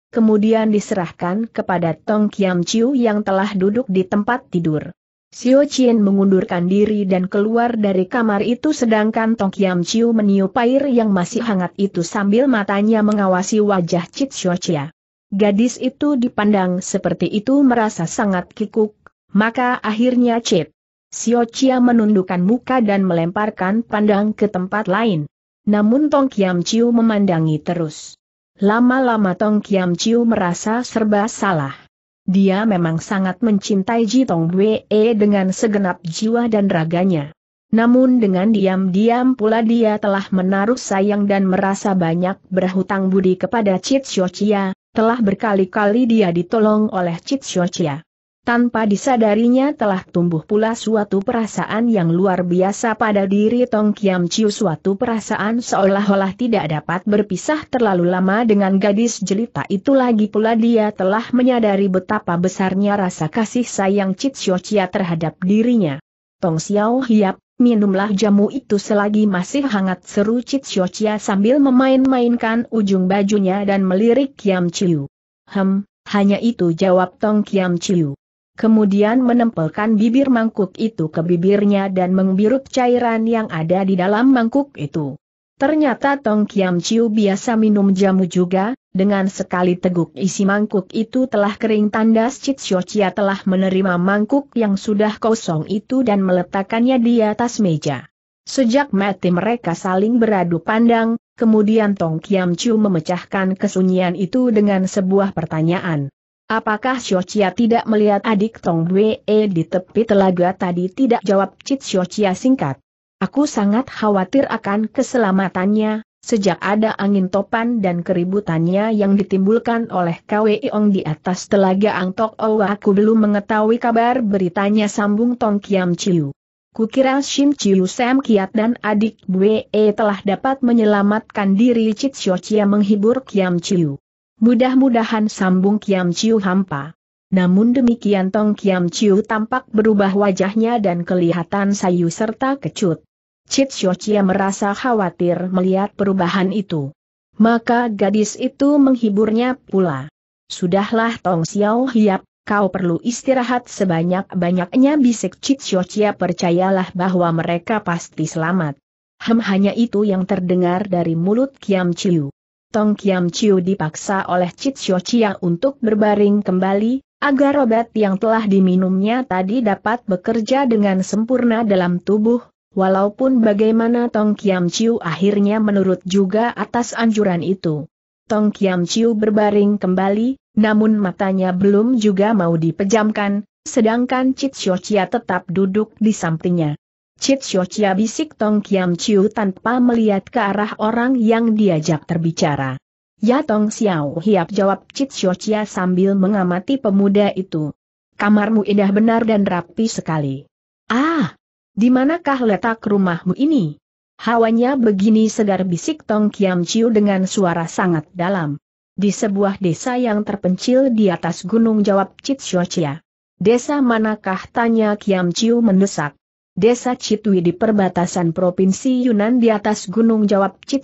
kemudian diserahkan kepada Tong Kiam Chiu yang telah duduk di tempat tidur. Xiao Qian mengundurkan diri dan keluar dari kamar itu sedangkan Tong Kiam Chiu meniup air yang masih hangat itu sambil matanya mengawasi wajah Cit Chia. Gadis itu dipandang seperti itu merasa sangat kikuk, maka akhirnya Cit Xiao Chia menundukkan muka dan melemparkan pandang ke tempat lain. Namun Tong Kiam Chiu memandangi terus. Lama-lama Tong Kiam Chiu merasa serba salah. Dia memang sangat mencintai Ji Tong Bwe dengan segenap jiwa dan raganya. Namun dengan diam-diam pula dia telah menaruh sayang dan merasa banyak berhutang budi kepada Chit Chia, telah berkali-kali dia ditolong oleh Chit Chia. Tanpa disadarinya telah tumbuh pula suatu perasaan yang luar biasa pada diri Tong Kiam Chiu suatu perasaan seolah-olah tidak dapat berpisah terlalu lama dengan gadis jelita itu lagi pula dia telah menyadari betapa besarnya rasa kasih sayang Cit Chia terhadap dirinya. Tong Xiao Hiap, minumlah jamu itu selagi masih hangat seru Cit Chia sambil memain-mainkan ujung bajunya dan melirik Kiam Chiu. Hem, hanya itu jawab Tong Kiam Chiu kemudian menempelkan bibir mangkuk itu ke bibirnya dan mengbirup cairan yang ada di dalam mangkuk itu. Ternyata Tong Kiam Chiu biasa minum jamu juga, dengan sekali teguk isi mangkuk itu telah kering tandas Cit Chia telah menerima mangkuk yang sudah kosong itu dan meletakkannya di atas meja. Sejak mati mereka saling beradu pandang, kemudian Tong Kiam Chiu memecahkan kesunyian itu dengan sebuah pertanyaan. Apakah Xiao tidak melihat adik Tong Wei di tepi telaga tadi tidak jawab Cit Xiao singkat. Aku sangat khawatir akan keselamatannya, sejak ada angin topan dan keributannya yang ditimbulkan oleh Kwei Ong di atas telaga Angtok Oh aku belum mengetahui kabar beritanya sambung Tong Kiam Chiu. Kukira Shin Chiu Sam Kiat dan adik Bwe telah dapat menyelamatkan diri Cit Xiao menghibur Kiam Chiu. Mudah-mudahan sambung Kiam Chiu hampa. Namun demikian Tong Kiam Chiu tampak berubah wajahnya dan kelihatan sayu serta kecut. Chit Chia merasa khawatir melihat perubahan itu. Maka gadis itu menghiburnya pula. Sudahlah Tong Xiao Hiap, kau perlu istirahat sebanyak-banyaknya bisik Chit Chia percayalah bahwa mereka pasti selamat. Hem hanya itu yang terdengar dari mulut Kiam Chiu. Tong Kiam Chiu dipaksa oleh Chit Xiao Chia untuk berbaring kembali, agar obat yang telah diminumnya tadi dapat bekerja dengan sempurna dalam tubuh, walaupun bagaimana Tong Kiam Chiu akhirnya menurut juga atas anjuran itu. Tong Kiam Chiu berbaring kembali, namun matanya belum juga mau dipejamkan, sedangkan Chit Xiao Chia tetap duduk di sampingnya. Cit Chia bisik Tong Kiam Chiu tanpa melihat ke arah orang yang diajak terbicara. Ya Tong Xiao Hiap jawab Cit Chia sambil mengamati pemuda itu. Kamarmu indah benar dan rapi sekali. Ah, di manakah letak rumahmu ini? Hawanya begini segar bisik Tong Kiam Chiu dengan suara sangat dalam. Di sebuah desa yang terpencil di atas gunung jawab Cit Chia. Desa manakah tanya Kiam Chiu mendesak. Desa Citwi di perbatasan Provinsi Yunan di atas gunung jawab Cit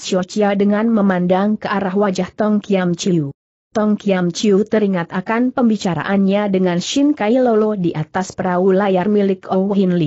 dengan memandang ke arah wajah Tong Kiam Chiu. Tong Kiam Chiu teringat akan pembicaraannya dengan Shin Kai Lolo di atas perahu layar milik Oh Hin.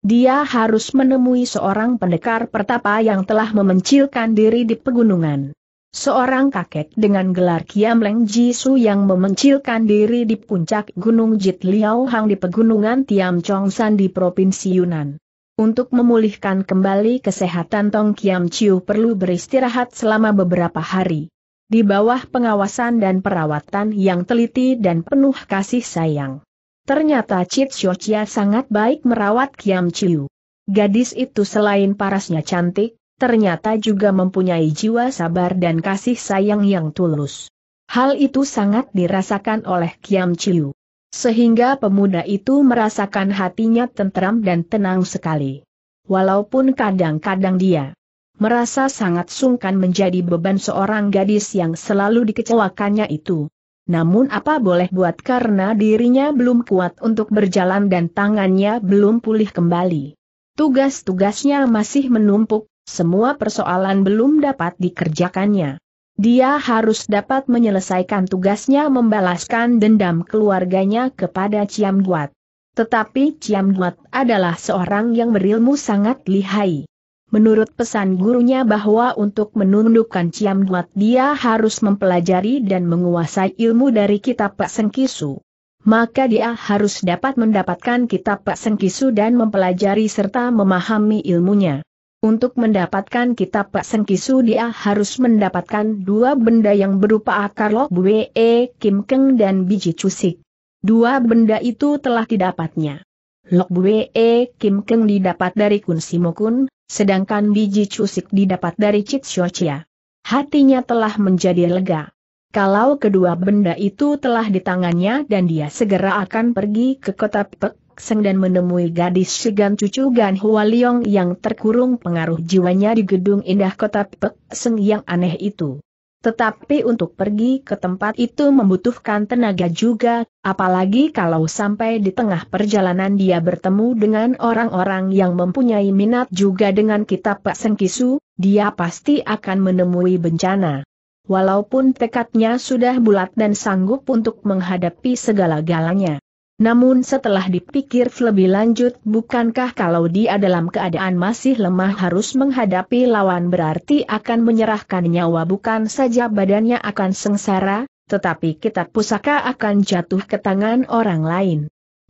Dia harus menemui seorang pendekar pertapa yang telah memencilkan diri di pegunungan. Seorang kakek dengan gelar Kiam Leng Jisu yang memencilkan diri di puncak Gunung Jit Liao Hang di pegunungan Tiam Chong San di Provinsi Yunan. Untuk memulihkan kembali kesehatan Tong Kiam Chiu perlu beristirahat selama beberapa hari di bawah pengawasan dan perawatan yang teliti dan penuh kasih sayang. Ternyata Chit Chia sangat baik merawat Kiam Chiu. Gadis itu selain parasnya cantik, ternyata juga mempunyai jiwa sabar dan kasih sayang yang tulus. Hal itu sangat dirasakan oleh Kiam Chiu. Sehingga pemuda itu merasakan hatinya tentram dan tenang sekali. Walaupun kadang-kadang dia merasa sangat sungkan menjadi beban seorang gadis yang selalu dikecewakannya itu. Namun apa boleh buat karena dirinya belum kuat untuk berjalan dan tangannya belum pulih kembali. Tugas-tugasnya masih menumpuk, semua persoalan belum dapat dikerjakannya. Dia harus dapat menyelesaikan tugasnya membalaskan dendam keluarganya kepada Ciam Guat. Tetapi Ciam Guat adalah seorang yang berilmu sangat lihai. Menurut pesan gurunya bahwa untuk menundukkan Ciam Duat dia harus mempelajari dan menguasai ilmu dari kitab Pak Sengkisu. Maka dia harus dapat mendapatkan kitab Pak Sengkisu dan mempelajari serta memahami ilmunya. Untuk mendapatkan kitab Pak Sengkisu dia harus mendapatkan dua benda yang berupa akar lok bue, kim keng dan biji cusik. Dua benda itu telah didapatnya. Lok bue, kim keng didapat dari Kun Simokun, sedangkan biji cusik didapat dari Cit Chia. Hatinya telah menjadi lega. Kalau kedua benda itu telah di tangannya dan dia segera akan pergi ke kota Pek Seng dan menemui gadis segan cucu Gan Hualiong yang terkurung pengaruh jiwanya di gedung indah kota Pek Seng yang aneh itu. Tetapi untuk pergi ke tempat itu membutuhkan tenaga juga, apalagi kalau sampai di tengah perjalanan dia bertemu dengan orang-orang yang mempunyai minat juga dengan kitab Pak Sengkisu, dia pasti akan menemui bencana. Walaupun tekadnya sudah bulat dan sanggup untuk menghadapi segala-galanya. Namun setelah dipikir lebih lanjut bukankah kalau dia dalam keadaan masih lemah harus menghadapi lawan berarti akan menyerahkan nyawa bukan saja badannya akan sengsara, tetapi kitab pusaka akan jatuh ke tangan orang lain.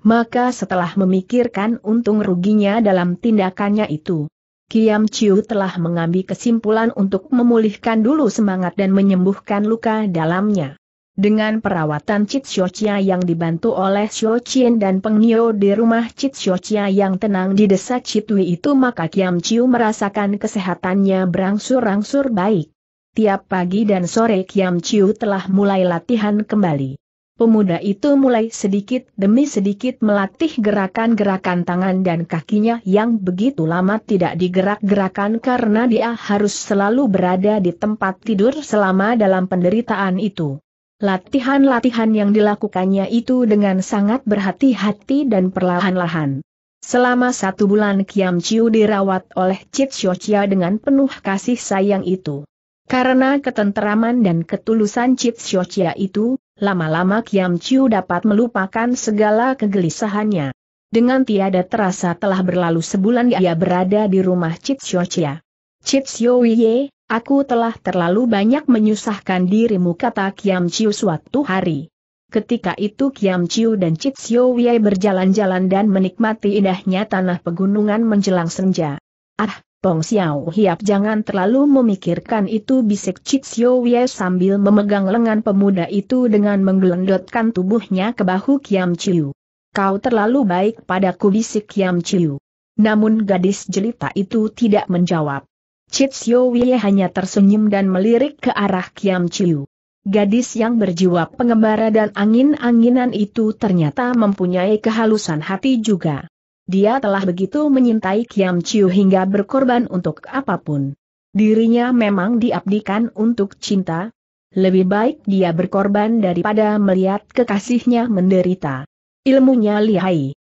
Maka setelah memikirkan untung ruginya dalam tindakannya itu, Kiam Chiu telah mengambil kesimpulan untuk memulihkan dulu semangat dan menyembuhkan luka dalamnya. Dengan perawatan Cit Chia yang dibantu oleh Xiao Chien dan Peng Nio di rumah Cit Chia yang tenang di desa Citwi itu maka Kiam Chiu merasakan kesehatannya berangsur-angsur baik. Tiap pagi dan sore Kiam Chiu telah mulai latihan kembali. Pemuda itu mulai sedikit demi sedikit melatih gerakan-gerakan tangan dan kakinya yang begitu lama tidak digerak-gerakan karena dia harus selalu berada di tempat tidur selama dalam penderitaan itu. Latihan-latihan yang dilakukannya itu dengan sangat berhati-hati dan perlahan-lahan. Selama satu bulan Kiam Chiu dirawat oleh Chit Chia dengan penuh kasih sayang itu. Karena ketenteraman dan ketulusan Chit Chia itu, lama-lama Kiam Chiu dapat melupakan segala kegelisahannya. Dengan tiada terasa telah berlalu sebulan ia berada di rumah Chit Chia. Chit Ye, Aku telah terlalu banyak menyusahkan dirimu kata Kiam Chiu suatu hari. Ketika itu Kiam Chiu dan Chit Xiao Wei berjalan-jalan dan menikmati indahnya tanah pegunungan menjelang senja. Ah, Pong Xiao Hiap jangan terlalu memikirkan itu bisik Chit Xiao Wei sambil memegang lengan pemuda itu dengan menggelendotkan tubuhnya ke bahu Kiam Chiu. Kau terlalu baik padaku bisik Kiam Chiu. Namun gadis jelita itu tidak menjawab. Chit Xiao Wei hanya tersenyum dan melirik ke arah Kiam Chiu. Gadis yang berjiwa pengembara dan angin-anginan itu ternyata mempunyai kehalusan hati juga. Dia telah begitu menyintai Kiam Chiu hingga berkorban untuk apa pun. Dirinya memang diabdikan untuk cinta. Lebih baik dia berkorban daripada melihat kekasihnya menderita. Ilmunya lihai.